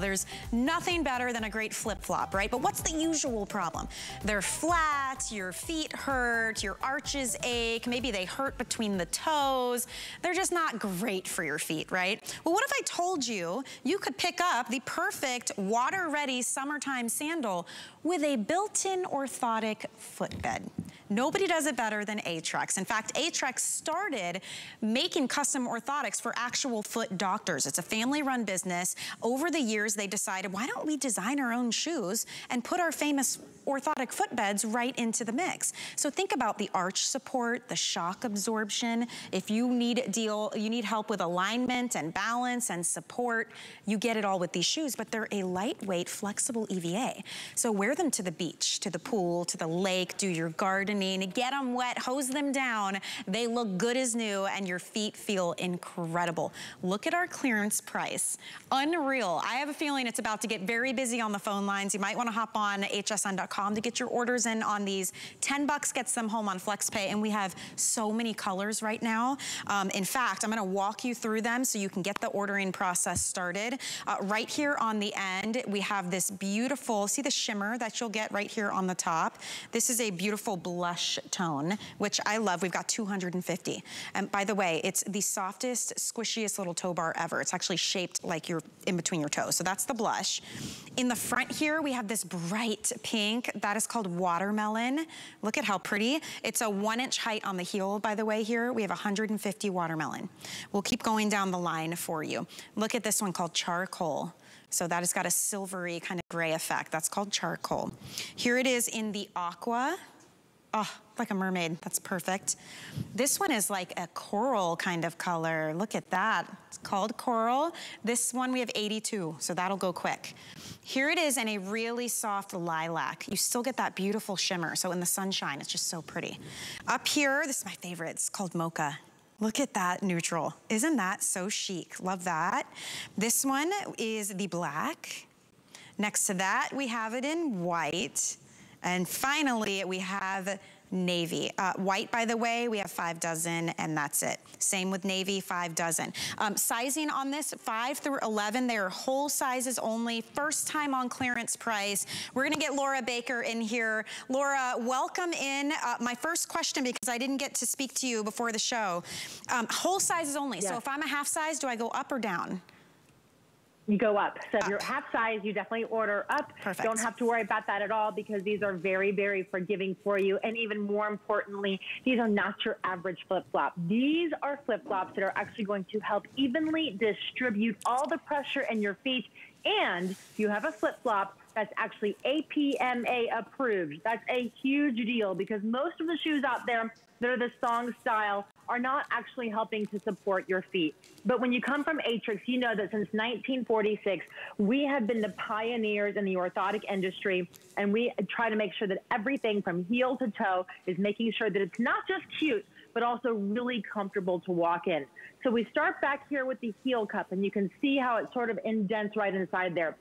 A: There's nothing better than a great flip-flop, right? But what's the usual problem? They're flat, your feet hurt, your arches ache, maybe they hurt between the toes. They're just not great for your feet, right? Well, what if I told you you could pick up the perfect water-ready summertime sandal with a built-in orthotic footbed? Nobody does it better than Aetrex. In fact, Aetrex started making custom orthotics for actual foot doctors. It's a family-run business. Over the years, they decided, why don't we design our own shoes and put our famous orthotic footbeds right into the mix. So think about the arch support, the shock absorption. If you need deal, you need help with alignment and balance and support, you get it all with these shoes, but they're a lightweight, flexible EVA. So wear them to the beach, to the pool, to the lake, do your gardening, get them wet, hose them down. They look good as new and your feet feel incredible. Look at our clearance price. Unreal. I have a feeling it's about to get very busy on the phone lines. You might want to hop on hsn.com to get your orders in on these. 10 bucks gets them home on FlexPay, and we have so many colors right now. Um, in fact, I'm gonna walk you through them so you can get the ordering process started. Uh, right here on the end, we have this beautiful, see the shimmer that you'll get right here on the top? This is a beautiful blush tone, which I love. We've got 250. And by the way, it's the softest, squishiest little toe bar ever. It's actually shaped like you're in between your toes. So that's the blush. In the front here, we have this bright pink. That is called watermelon. Look at how pretty. It's a one inch height on the heel, by the way, here. We have 150 watermelon. We'll keep going down the line for you. Look at this one called charcoal. So that has got a silvery kind of gray effect. That's called charcoal. Here it is in the aqua. Oh, like a mermaid. That's perfect. This one is like a coral kind of color. Look at that. It's called coral. This one we have 82, so that'll go quick. Here it is in a really soft lilac. You still get that beautiful shimmer. So in the sunshine, it's just so pretty. Up here, this is my favorite. It's called mocha. Look at that neutral. Isn't that so chic? Love that. This one is the black. Next to that, we have it in white. And finally, we have navy. Uh, white, by the way, we have five dozen and that's it. Same with navy, five dozen. Um, sizing on this, five through 11, they are whole sizes only. First time on clearance price. We're gonna get Laura Baker in here. Laura, welcome in. Uh, my first question, because I didn't get to speak to you before the show, um, whole sizes only. So if I'm a half size, do I go up or down?
G: You go up. So up. if you're half size, you definitely order up.
A: Perfect.
G: Don't have to worry about that at all because these are very, very forgiving for you. And even more importantly, these are not your average flip-flop. These are flip-flops that are actually going to help evenly distribute all the pressure in your feet. And you have a flip-flop that's actually APMA approved. That's a huge deal because most of the shoes out there they're the song style are not actually helping to support your feet. But when you come from Aetrex, you know that since 1946, we have been the pioneers in the orthotic industry, and we try to make sure that everything from heel to toe is making sure that it's not just cute, but also really comfortable to walk in. So we start back here with the heel cup, and you can see how it sort of indents right inside there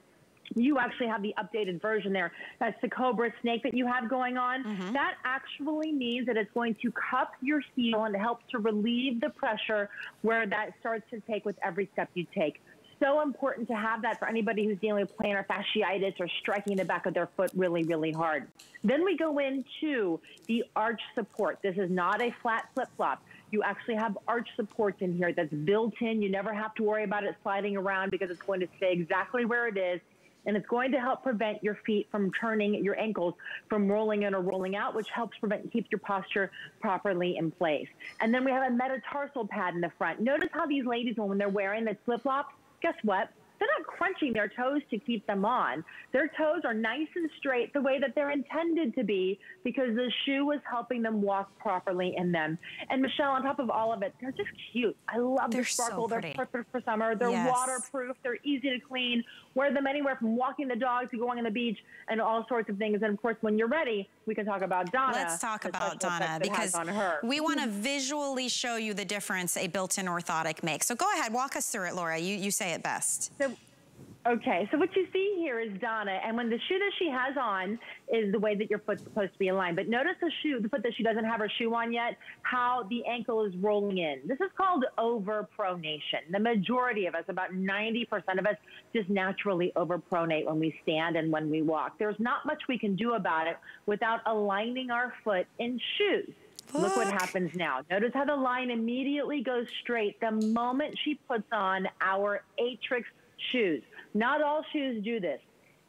G: you actually have the updated version there. That's the Cobra snake that you have going on. Mm-hmm. That actually means that it's going to cup your heel and help to relieve the pressure where that starts to take with every step you take. So important to have that for anybody who's dealing with plantar fasciitis or striking the back of their foot really, really hard. Then we go into the arch support. This is not a flat flip flop. You actually have arch support in here that's built in. You never have to worry about it sliding around because it's going to stay exactly where it is and it's going to help prevent your feet from turning, your ankles from rolling in or rolling out, which helps prevent, keeps your posture properly in place. And then we have a metatarsal pad in the front. Notice how these ladies, when they're wearing the flip flops, guess what? they're not crunching their toes to keep them on. Their toes are nice and straight the way that they're intended to be because the shoe is helping them walk properly in them. And Michelle, on top of all of it, they're just cute. I love
A: they're
G: the sparkle.
A: So
G: they're perfect for summer. They're yes. waterproof. They're easy to clean. Wear them anywhere from walking the dog to going on the beach and all sorts of things. And of course, when you're ready, we can talk about Donna.
A: Let's talk about Donna because we want to visually show you the difference a built-in orthotic makes. So go ahead, walk us through it, Laura. You, you say it best.
G: So Okay, so what you see here is Donna, and when the shoe that she has on is the way that your foot's supposed to be aligned. But notice the shoe, the foot that she doesn't have her shoe on yet, how the ankle is rolling in. This is called overpronation. The majority of us, about 90% of us, just naturally overpronate when we stand and when we walk. There's not much we can do about it without aligning our foot in shoes. Look. Look what happens now. Notice how the line immediately goes straight the moment she puts on our Aetrex shoes. Not all shoes do this.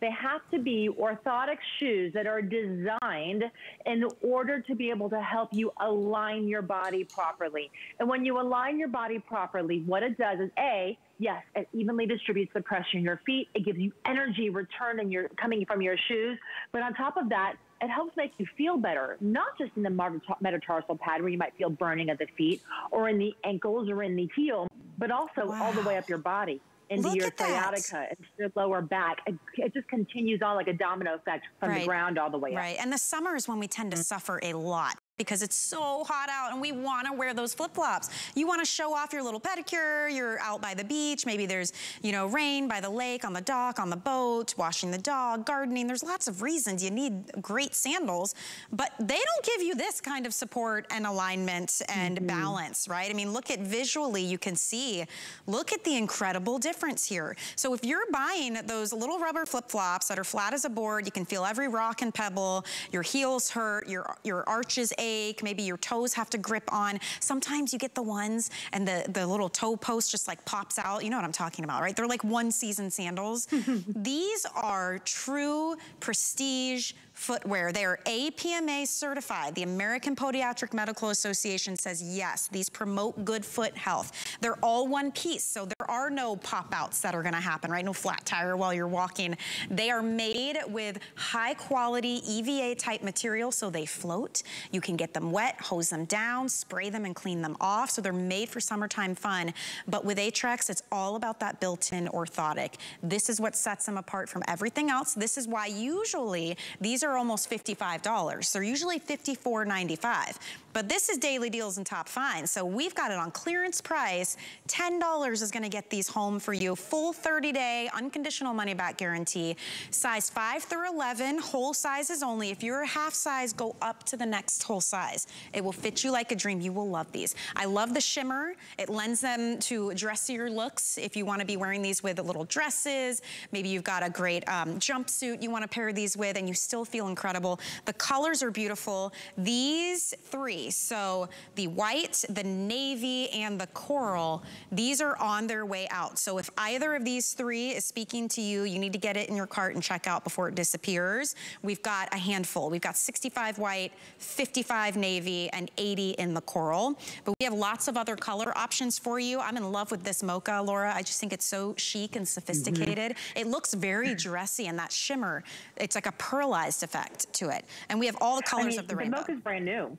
G: They have to be orthotic shoes that are designed in order to be able to help you align your body properly. And when you align your body properly, what it does is A, yes, it evenly distributes the pressure in your feet. It gives you energy return in your, coming from your shoes. But on top of that, it helps make you feel better, not just in the metatarsal pad where you might feel burning at the feet or in the ankles or in the heel, but also wow. all the way up your body into
A: Look
G: your sciatica, into your lower back. It, it, just continues on like a domino effect from right. the ground all the way
A: up. Right, and the summer is when we tend to mm -hmm. suffer a lot because it's so hot out and we wanna wear those flip-flops. You wanna show off your little pedicure, you're out by the beach, maybe there's, you know, rain by the lake, on the dock, on the boat, washing the dog, gardening. There's lots of reasons you need great sandals, but they don't give you this kind of support and alignment and mm -hmm. balance, right? I mean, look at visually, you can see, look at the incredible difference here. So if you're buying those little rubber flip-flops that are flat as a board, you can feel every rock and pebble, your heels hurt, your, your arches ache, ache, maybe your toes have to grip on. Sometimes you get the ones and the, the little toe post just like pops out. You know what I'm talking about, right? They're like one season sandals. These are true prestige footwear. They are APMA certified. The American Podiatric Medical Association says yes, these promote good foot health. They're all one piece, so there are no pop-outs that are gonna happen, right? No flat tire while you're walking. They are made with high quality EVA type material, so they float. You can get them wet, hose them down, spray them and clean them off, so they're made for summertime fun. But with Aetrex, it's all about that built-in orthotic. This is what sets them apart from everything else. This is why usually these are are almost $55. They're usually $54.95. But this is daily deals and top finds. So we've got it on clearance price. $10 is gonna get these home for you. Full 30 day unconditional money back guarantee. Size five through 11, whole sizes only. If you're a half size, go up to the next whole size. It will fit you like a dream. You will love these. I love the shimmer. It lends them to dressier looks. If you wanna be wearing these with little dresses, maybe you've got a great um, jumpsuit you wanna pair these with and you still feel incredible. The colors are beautiful. These three so the white, the navy, and the coral, these are on their way out. So if either of these three is speaking to you, you need to get it in your cart and check out before it disappears. We've got a handful. We've got 65 white, 55 navy, and 80 in the coral. But we have lots of other color options for you. I'm in love with this mocha, Laura. I just think it's so chic and sophisticated. Mm -hmm. It looks very dressy and that shimmer, it's like a pearlized effect to it. And we have all the colors I mean, of the, the rainbow.
G: The mocha's brand new.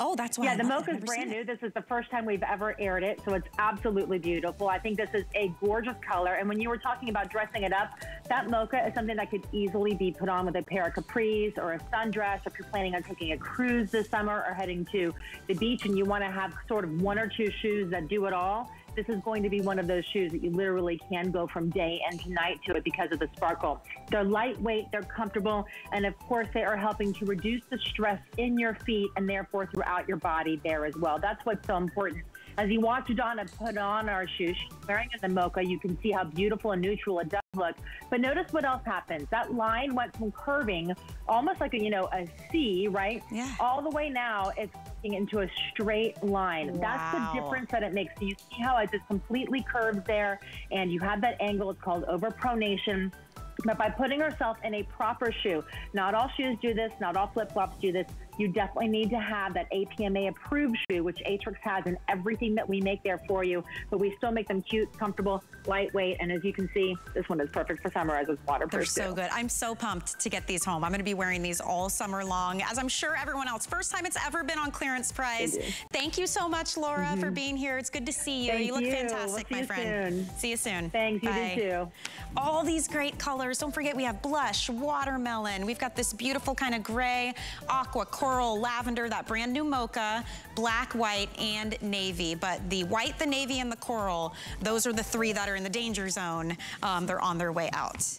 A: Oh, that's why.
G: Yeah, I the mocha is brand new. This is the first time we've ever aired it, so it's absolutely beautiful. I think this is a gorgeous color. And when you were talking about dressing it up, that mocha is something that could easily be put on with a pair of capris or a sundress. If you're planning on taking a cruise this summer or heading to the beach and you want to have sort of one or two shoes that do it all, this is going to be one of those shoes that you literally can go from day and night to it because of the sparkle. They're lightweight, they're comfortable, and of course they are helping to reduce the stress in your feet and therefore throughout your body there as well. That's what's so important. As you watch Donna put on our shoes, she's wearing the mocha, you can see how beautiful and neutral it does look. But notice what else happens. That line went from curving almost like a, you know, a C, right?
A: Yeah.
G: All the way now, it's into a straight line. Wow. That's the difference that it makes. So you see how it just completely curves there and you have that angle. It's called overpronation. But by putting herself in a proper shoe, not all shoes do this, not all flip flops do this you definitely need to have that APMA approved shoe, which Aetrex has in everything that we make there for you. But we still make them cute, comfortable, lightweight, and as you can see, this one is perfect for summer as it's waterproof.
A: They're so too. good. I'm so pumped to get these home. I'm going to be wearing these all summer long, as I'm sure everyone else. First time it's ever been on clearance price. Thank you so much, Laura, mm -hmm. for being here. It's good to see you.
G: Thank
A: you look
G: you.
A: fantastic,
G: we'll
A: my friend.
G: Soon.
A: See you soon.
G: Thanks.
A: Bye.
G: do too.
A: All these great colors. Don't forget we have blush, watermelon. We've got this beautiful kind of gray, aqua, coral, lavender, that brand new mocha, black, white, and navy. But the white, the navy, and the coral, those are the three that are in the danger zone. Um, they're on their way out.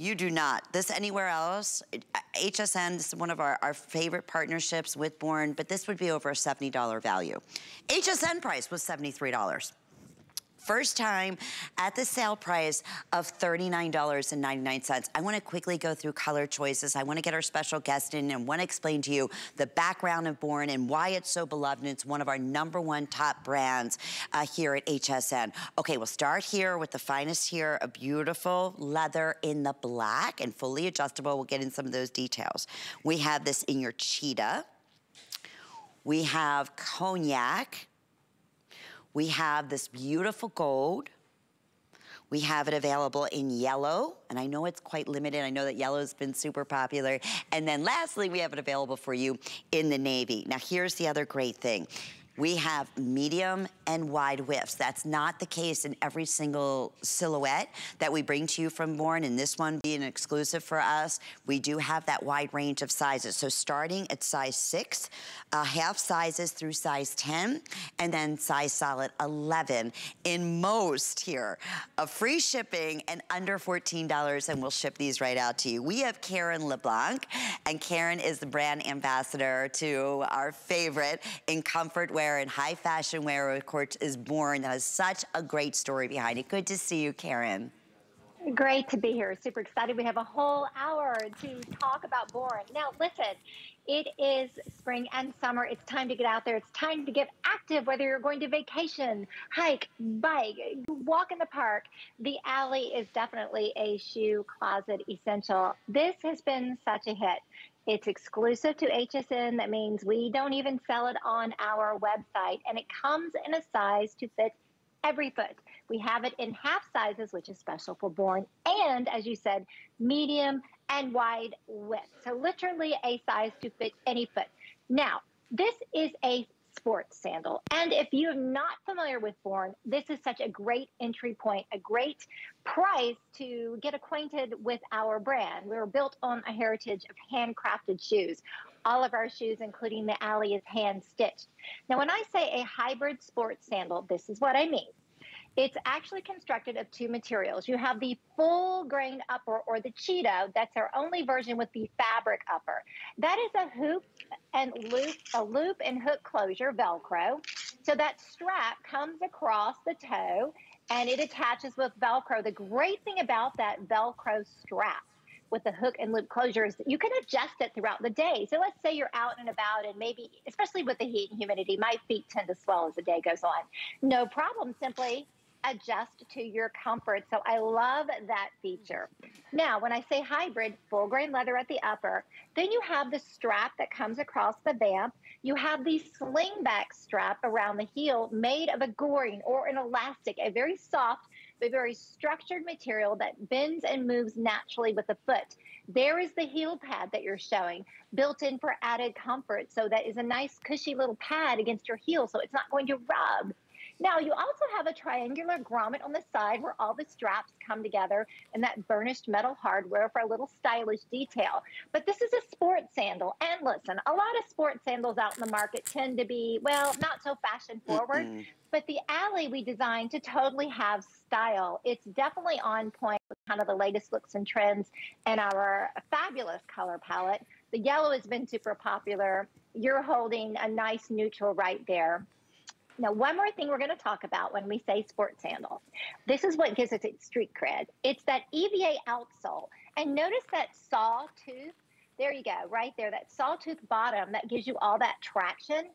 H: You do not. This anywhere else, HSN, this is one of our, our favorite partnerships with Born, but this would be over a $70 value. HSN price was $73. First time at the sale price of $39.99. I wanna quickly go through color choices. I wanna get our special guest in and wanna explain to you the background of Born and why it's so beloved and it's one of our number one top brands uh, here at HSN. Okay, we'll start here with the finest here, a beautiful leather in the black and fully adjustable. We'll get in some of those details. We have this in your cheetah. We have cognac. We have this beautiful gold. We have it available in yellow, and I know it's quite limited. I know that yellow has been super popular. And then lastly, we have it available for you in the navy. Now here's the other great thing we have medium and wide widths. That's not the case in every single silhouette that we bring to you from Born, and this one being exclusive for us, we do have that wide range of sizes. So starting at size six, uh, half sizes through size 10, and then size solid 11 in most here. A free shipping and under $14, and we'll ship these right out to you. We have Karen LeBlanc, and Karen is the brand ambassador to our favorite in comfort wear and high fashion wear, of course, is born. That has such a great story behind it. Good to see you, Karen.
I: Great to be here. Super excited. We have a whole hour to talk about Born. Now, listen, it is spring and summer. It's time to get out there. It's time to get active, whether you're going to vacation, hike, bike, walk in the park. The alley is definitely a shoe closet essential. This has been such a hit. It's exclusive to HSN. That means we don't even sell it on our website, and it comes in a size to fit every foot. We have it in half sizes, which is special for Born, and as you said, medium and wide width. So literally a size to fit any foot. Now, this is a sports sandal. And if you're not familiar with Born, this is such a great entry point, a great price to get acquainted with our brand. We were built on a heritage of handcrafted shoes. All of our shoes, including the alley, is hand stitched. Now, when I say a hybrid sports sandal, this is what I mean. It's actually constructed of two materials. You have the full grain upper or the Cheeto. That's our only version with the fabric upper. That is a hoop and loop, a loop and hook closure, Velcro. So that strap comes across the toe and it attaches with Velcro. The great thing about that Velcro strap with the hook and loop closures, is you can adjust it throughout the day. So let's say you're out and about and maybe, especially with the heat and humidity, my feet tend to swell as the day goes on. No problem. Simply adjust to your comfort. So I love that feature. Now, when I say hybrid, full grain leather at the upper, then you have the strap that comes across the vamp. You have the slingback strap around the heel made of a goring or an elastic, a very soft but very structured material that bends and moves naturally with the foot. There is the heel pad that you're showing, built in for added comfort. So that is a nice cushy little pad against your heel so it's not going to rub. Now, you also have a triangular grommet on the side where all the straps come together and that burnished metal hardware for a little stylish detail. But this is a sports sandal. And listen, a lot of sports sandals out in the market tend to be, well, not so fashion forward. Mm -mm. But the alley we designed to totally have style. It's definitely on point with kind of the latest looks and trends and our fabulous color palette. The yellow has been super popular. You're holding a nice neutral right there. Now, one more thing we're going to talk about when we say sports sandals. This is what gives it its street cred. It's that EVA outsole. And notice that sawtooth. There you go, right there. That sawtooth bottom that gives you all that traction.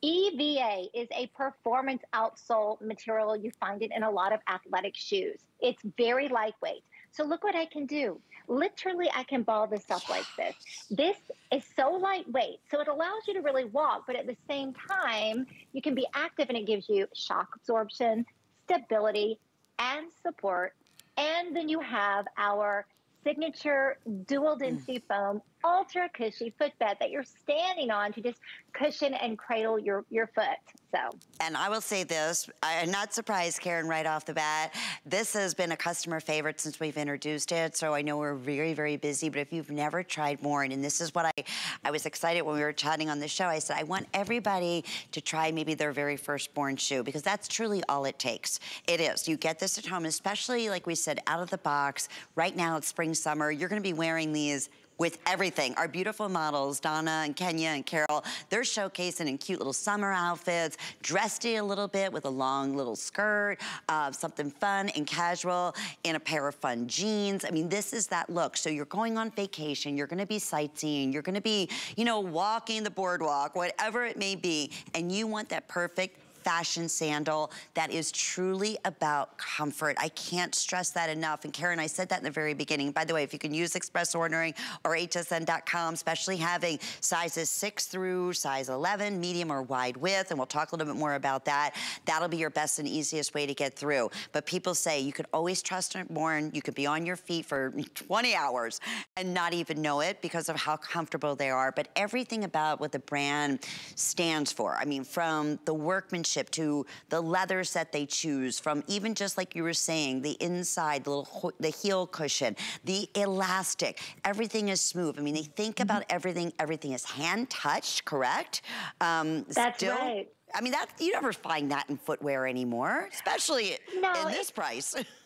I: EVA is a performance outsole material. You find it in a lot of athletic shoes. It's very lightweight. So look what I can do. Literally, I can ball this up like this. This is so lightweight, so it allows you to really walk, but at the same time, you can be active and it gives you shock absorption, stability, and support. And then you have our signature dual density mm. foam ultra cushy footbed that you're standing on to just cushion and cradle your, your foot. So.
H: And I will say this, I'm not surprised, Karen, right off the bat. This has been a customer favorite since we've introduced it, so I know we're very, very busy, but if you've never tried Born, and this is what I, I was excited when we were chatting on the show, I said, I want everybody to try maybe their very first Born shoe, because that's truly all it takes. It is. You get this at home, especially, like we said, out of the box. Right now, it's spring, summer. You're gonna be wearing these with everything. Our beautiful models, Donna and Kenya and Carol, they're showcasing in cute little summer outfits, dressed a little bit with a long little skirt, uh, something fun and casual, in a pair of fun jeans. I mean, this is that look. So you're going on vacation, you're gonna be sightseeing, you're gonna be, you know, walking the boardwalk, whatever it may be, and you want that perfect fashion sandal that is truly about comfort. I can't stress that enough. And Karen, I said that in the very beginning. By the way, if you can use express ordering or hsn.com, especially having sizes 6 through size 11, medium or wide width, and we'll talk a little bit more about that, that'll be your best and easiest way to get through. But people say you could always trust Born. You could be on your feet for 20 hours and not even know it because of how comfortable they are. But everything about what the brand stands for, I mean, from the workmanship to the leathers that they choose from even just like you were saying, the inside, the little the heel cushion, the elastic, everything is smooth. I mean, they think about mm -hmm. everything, everything is hand touched, correct?
I: Um, That's still, right.
H: I mean, that you never find that in footwear anymore, especially no, in this price.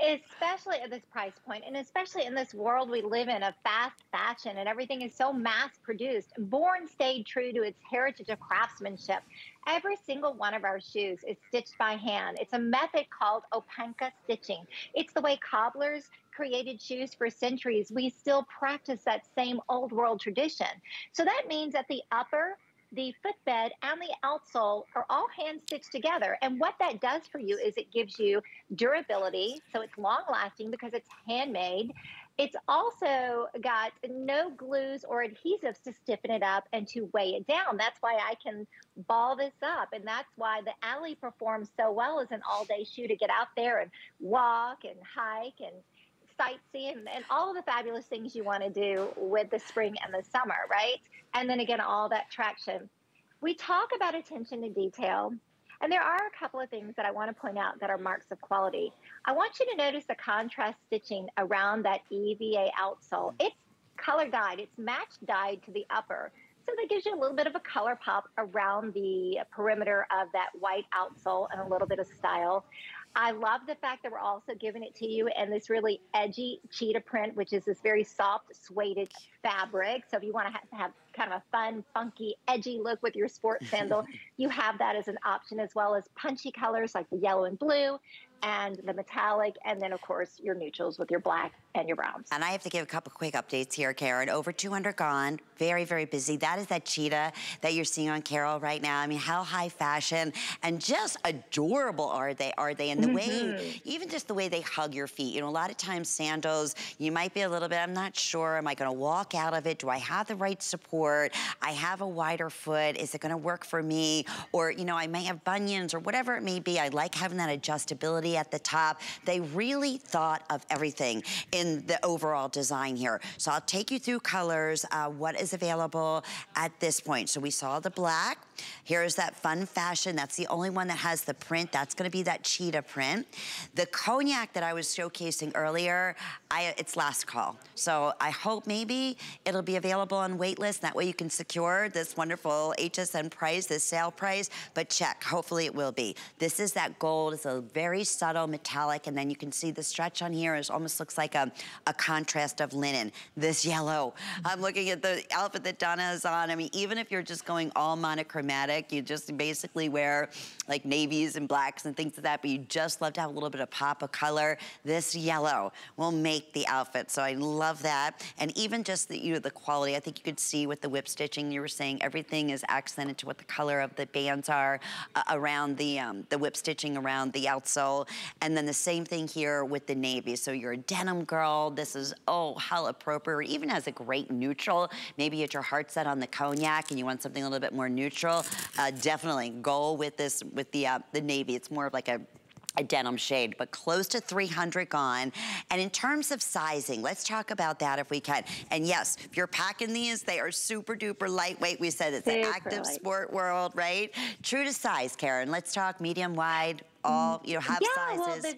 I: especially at this price point and especially in this world we live in of fast fashion and everything is so mass produced born stayed true to its heritage of craftsmanship. Every single one of our shoes is stitched by hand. It's a method called opanka stitching. It's the way cobblers created shoes for centuries. We still practice that same old world tradition. So that means that the upper the footbed and the outsole are all hand stitched together. And what that does for you is it gives you durability. So it's long lasting because it's handmade. It's also got no glues or adhesives to stiffen it up and to weigh it down. That's why I can ball this up. And that's why the Alley performs so well as an all day shoe to get out there and walk and hike and sightseeing and all the fabulous things you want to do with the spring and the summer, right? And then again, all that traction. We talk about attention to detail, and there are a couple of things that I want to point out that are marks of quality. I want you to notice the contrast stitching around that EVA outsole. It's color dyed, it's match dyed to the upper. So that gives you a little bit of a color pop around the perimeter of that white outsole and a little bit of style. I love the fact that we're also giving it to you in this really edgy cheetah print, which is this very soft suede fabric. So if you want to have, have kind of a fun, funky, edgy look with your sports sandal, you have that as an option, as well as punchy colors like the yellow and blue and the metallic, and then of course your neutrals with your black and your browns.
H: And I have to give a couple quick updates here, Karen. Over 200 gone, very, very busy. That is that cheetah that you're seeing on Carol right now. I mean, how high fashion and just adorable are they, are they? And the mm -hmm. way, mm-hmm. even just the way they hug your feet. You know, a lot of times sandals, you might be a little bit, I'm not sure, am I gonna walk out of it? Do I have the right support? I have a wider foot, is it gonna work for me? Or, you know, I may have bunions or whatever it may be. I like having that adjustability at the top. They really thought of everything in the overall design here. So I'll take you through colors, uh, what is available at this point. So we saw the black. Here's that fun fashion. That's the only one that has the print. That's gonna be that cheetah print. The cognac that I was showcasing earlier, I, it's last call. So I hope maybe it'll be available on waitlist. That way you can secure this wonderful HSN price, this sale price, but check, hopefully it will be. This is that gold. It's a very subtle metallic, and then you can see the stretch on here. It almost looks like a, a contrast of linen. This yellow. I'm looking at the outfit that Donna is on. I mean, even if you're just going all monochromatic, you just basically wear like navies and blacks and things like that, but you just love to have a little bit of pop of color. This yellow will make the outfit. So I love that. And even just the, you know, the quality, I think you could see with the whip stitching, you were saying everything is accented to what the color of the bands are uh, around the, um, the whip stitching around the outsole. And then the same thing here with the navy. So you're a denim girl. This is, oh, how appropriate. Even as a great neutral. Maybe it's your heart set on the cognac and you want something a little bit more neutral. Uh, definitely go with this, with the, uh, the navy. It's more of like a a denim shade, but close to 300 gone. And in terms of sizing, let's talk about that if we can. And yes, if you're packing these, they are super duper lightweight. We said it's super an active light. sport world, right? True to size, Karen. Let's talk medium, wide, all, you know, have
I: yeah,
H: sizes.
I: Well, the,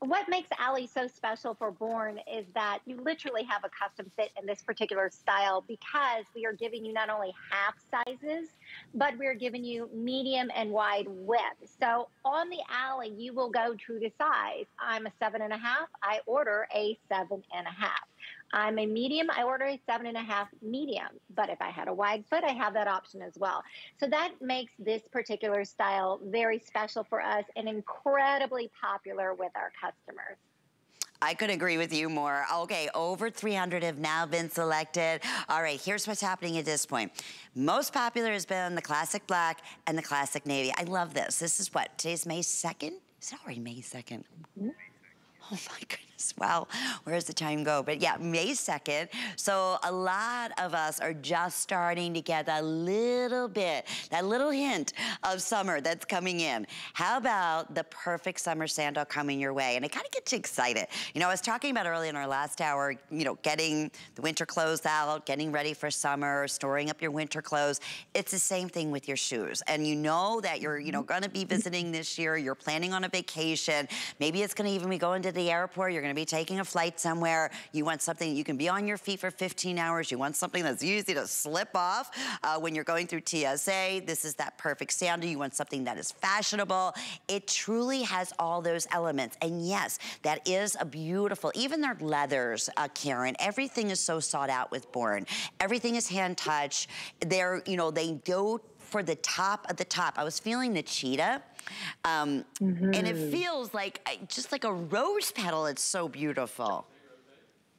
I: what makes Alley so special for Born is that you literally have a custom fit in this particular style because we are giving you not only half sizes, but we're giving you medium and wide width. So on the alley, you will go true to size. I'm a seven and a half. I order a seven and a half. I'm a medium. I order a seven and a half medium. But if I had a wide foot, I have that option as well. So that makes this particular style very special for us and incredibly popular with our customers.
H: I could agree with you more. Okay, over 300 have now been selected. All right, here's what's happening at this point. Most popular has been the classic black and the classic navy. I love this. This is what, today's May 2nd? Is it already May 2nd? Mm -hmm. Oh my goodness goodness, wow, where's the time go? But yeah, May 2nd. So a lot of us are just starting to get a little bit, that little hint of summer that's coming in. How about the perfect summer sandal coming your way? And it kind of gets you excited. You know, I was talking about early in our last hour, you know, getting the winter clothes out, getting ready for summer, storing up your winter clothes. It's the same thing with your shoes. And you know that you're, you know, mm-hmm. gonna be visiting this year, you're planning on a vacation. Maybe it's gonna even be going to the airport, you're gonna be taking a flight somewhere. You want something you can be on your feet for 15 hours. You want something that's easy to slip off uh, when you're going through TSA. This is that perfect sandal. You want something that is fashionable. It truly has all those elements. And yes, that is a beautiful, even their leathers, uh, Karen, everything is so sought out with Born. Everything is hand touch. They're, you know, they go for the top of the top. I was feeling the cheetah. Um, mm -hmm. And it mm-hmm. feels like just like a rose petal. It's so beautiful.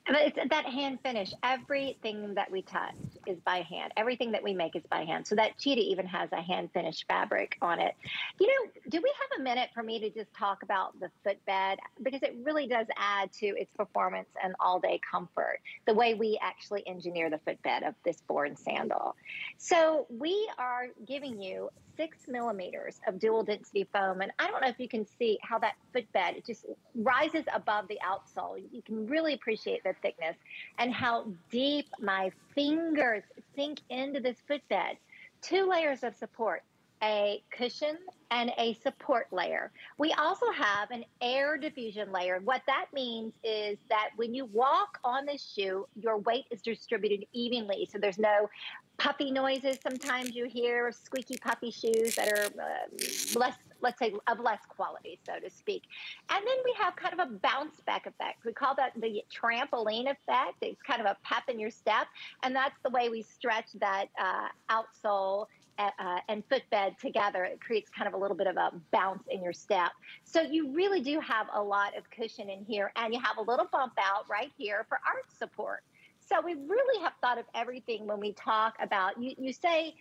I: It's that hand finish. Everything that we touch is by hand. Everything that we make is by hand. So that cheetah even has a hand finished fabric on it. You know, do we have a minute for me to just talk about the footbed? Because it really does add to its performance and all day comfort, the way we actually engineer the footbed of this Born sandal. So we are giving you six millimeters of dual density foam. And I don't know if you can see how that footbed, just rises above the outsole. You can really appreciate the thickness and how deep my fingers sink into this footbed. Two layers of support, a cushion and a support layer. We also have an air diffusion layer. What that means is that when you walk on this shoe, your weight is distributed evenly. So there's no puffy noises. Sometimes you hear squeaky puffy shoes that are uh, less, let's say, of less quality, so to speak. And then we have kind of a bounce back effect. We call that the trampoline effect. It's kind of a pep in your step. And that's the way we stretch that uh, outsole uh, and footbed together, it creates kind of a little bit of a bounce in your step. So you really do have a lot of cushion in here, and you have a little bump out right here for arch support. So we really have thought of everything when we talk about you. You say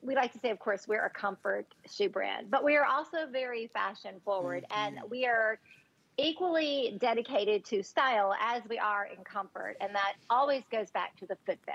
I: we like to say, of course, we're a comfort shoe brand, but we are also very fashion forward, mm-hmm. and we are equally dedicated to style as we are in comfort, and that always goes back to the footbed.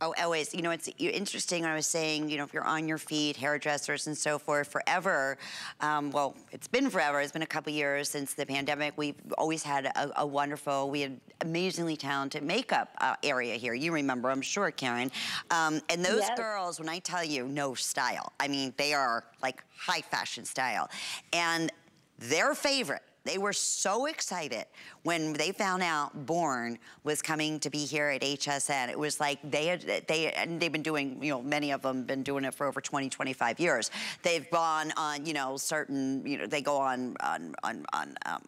H: Oh, always. You know, it's interesting. I was saying, you know, if you're on your feet, hairdressers and so forth, forever, um, well, it's been forever. It's been a couple years since the pandemic. We've always had a, a wonderful, we had amazingly talented makeup uh, area here. You remember, I'm sure, Karen. Um, and those yes. girls, when I tell you, no style. I mean, they are like high fashion style. And their favorite they were so excited when they found out Born was coming to be here at HSN. It was like they had, they, and they've been doing, you know, many of them been doing it for over 20, 25 years. They've gone on, you know, certain, you know, they go on, on, on, on um,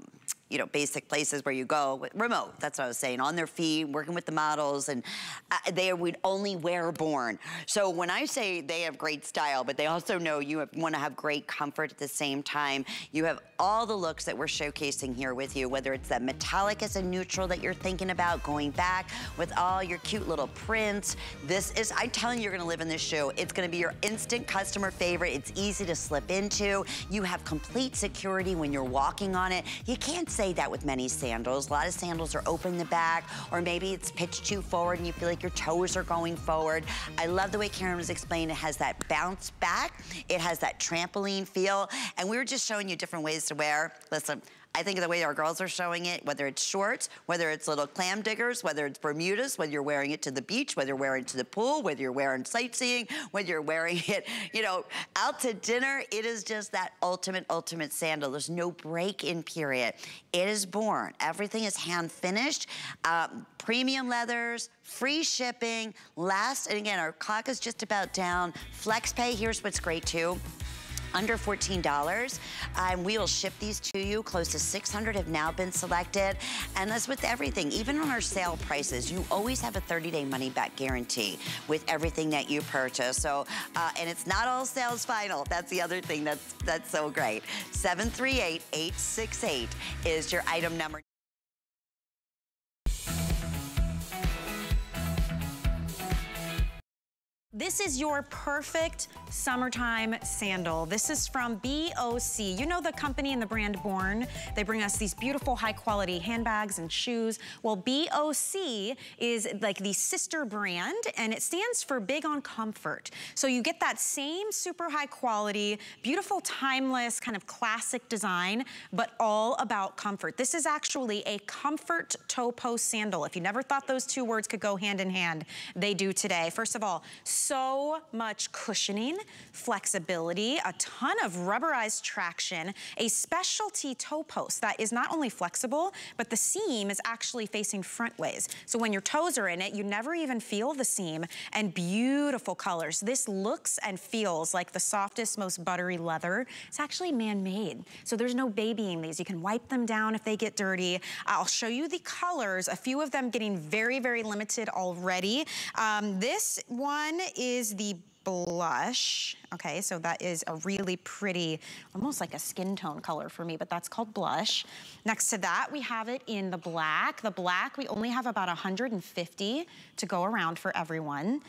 H: you know, basic places where you go, remote, that's what I was saying, on their feet, working with the models, and uh, they would only wear Born. So when I say they have great style, but they also know you want to have great comfort at the same time, you have all the looks that we're showcasing here with you, whether it's that metallic as a neutral that you're thinking about going back with all your cute little prints. This is, I'm telling you, you're gonna live in this shoe. It's gonna be your instant customer favorite. It's easy to slip into. You have complete security when you're walking on it. You can't say that with many sandals. A lot of sandals are open in the back, or maybe it's pitched too forward and you feel like your toes are going forward. I love the way Karen was explaining it has that bounce back. It has that trampoline feel. And we were just showing you different ways to wear. Listen, I think of the way our girls are showing it, whether it's shorts, whether it's little clam diggers, whether it's Bermudas, whether you're wearing it to the beach, whether you're wearing it to the pool, whether you're wearing sightseeing, whether you're wearing it, you know, out to dinner, it is just that ultimate, ultimate sandal. There's no break-in period. It is born. Everything is hand finished. Um, premium leathers, free shipping, last, and again, our clock is just about down. Flex pay, here's what's great too under $14. Um, we will ship these to you. Close to 600 have now been selected. And that's with everything. Even on our sale prices, you always have a 30-day money-back guarantee with everything that you purchase. So, uh, and it's not all sales final. That's the other thing that's, that's so great. 738-868 is your item number.
A: This is your perfect summertime sandal. This is from BOC. You know the company and the brand Born. They bring us these beautiful high quality handbags and shoes. Well, BOC is like the sister brand and it stands for big on comfort. So you get that same super high quality, beautiful timeless kind of classic design, but all about comfort. This is actually a comfort toe post sandal. If you never thought those two words could go hand in hand, they do today. First of all, so much cushioning, flexibility, a ton of rubberized traction, a specialty toe post that is not only flexible, but the seam is actually facing front ways. So when your toes are in it, you never even feel the seam and beautiful colors. This looks and feels like the softest, most buttery leather. It's actually man-made. So there's no babying these. You can wipe them down if they get dirty. I'll show you the colors, a few of them getting very, very limited already. Um, this one is the blush. Okay, so that is a really pretty, almost like a skin tone color for me, but that's called blush. Next to that, we have it in the black. The black, we only have about 150 to go around for everyone.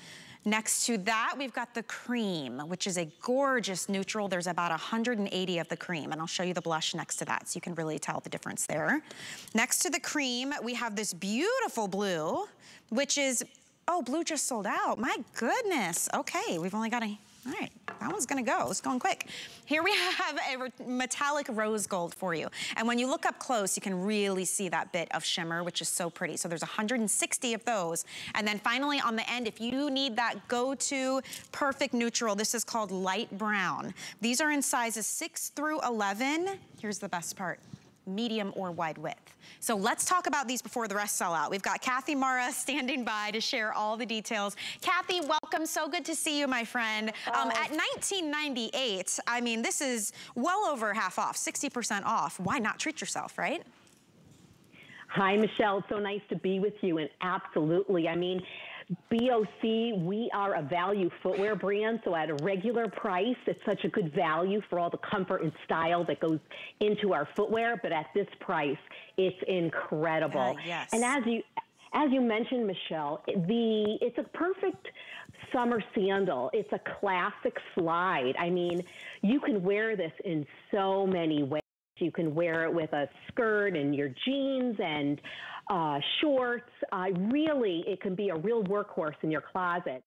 A: Next to that, we've got the cream, which is a gorgeous neutral. There's about 180 of the cream, and I'll show you the blush next to that so you can really tell the difference there. Next to the cream, we have this beautiful blue, which is, oh, blue just sold out. My goodness. Okay, we've only got a all right, that one's gonna go. It's going quick. Here we have a metallic rose gold for you. And when you look up close, you can really see that bit of shimmer, which is so pretty. So there's 160 of those. And then finally on the end, if you need that go-to perfect neutral, this is called light brown. These are in sizes six through 11. Here's the best part medium or wide width. So let's talk about these before the rest sell out. We've got Kathy Mara standing by to share all the details. Kathy, welcome. So good to see you, my friend. Um, at 1998, I mean, this is well over half off, 60% off. Why not treat yourself, right?
B: Hi, Michelle. It's so nice to be with you. And absolutely, I mean, BOC, we are a value footwear brand, so at a regular price, it's such a good value for all the comfort and style that goes into our footwear. But at this price, it's incredible.
A: Uh, yes.
B: And as you as you mentioned, Michelle, the it's a perfect summer sandal. It's a classic slide. I mean, you can wear this in so many ways. You can wear it with a skirt and your jeans and uh, shorts. Uh, really, it can be a real workhorse in your closet.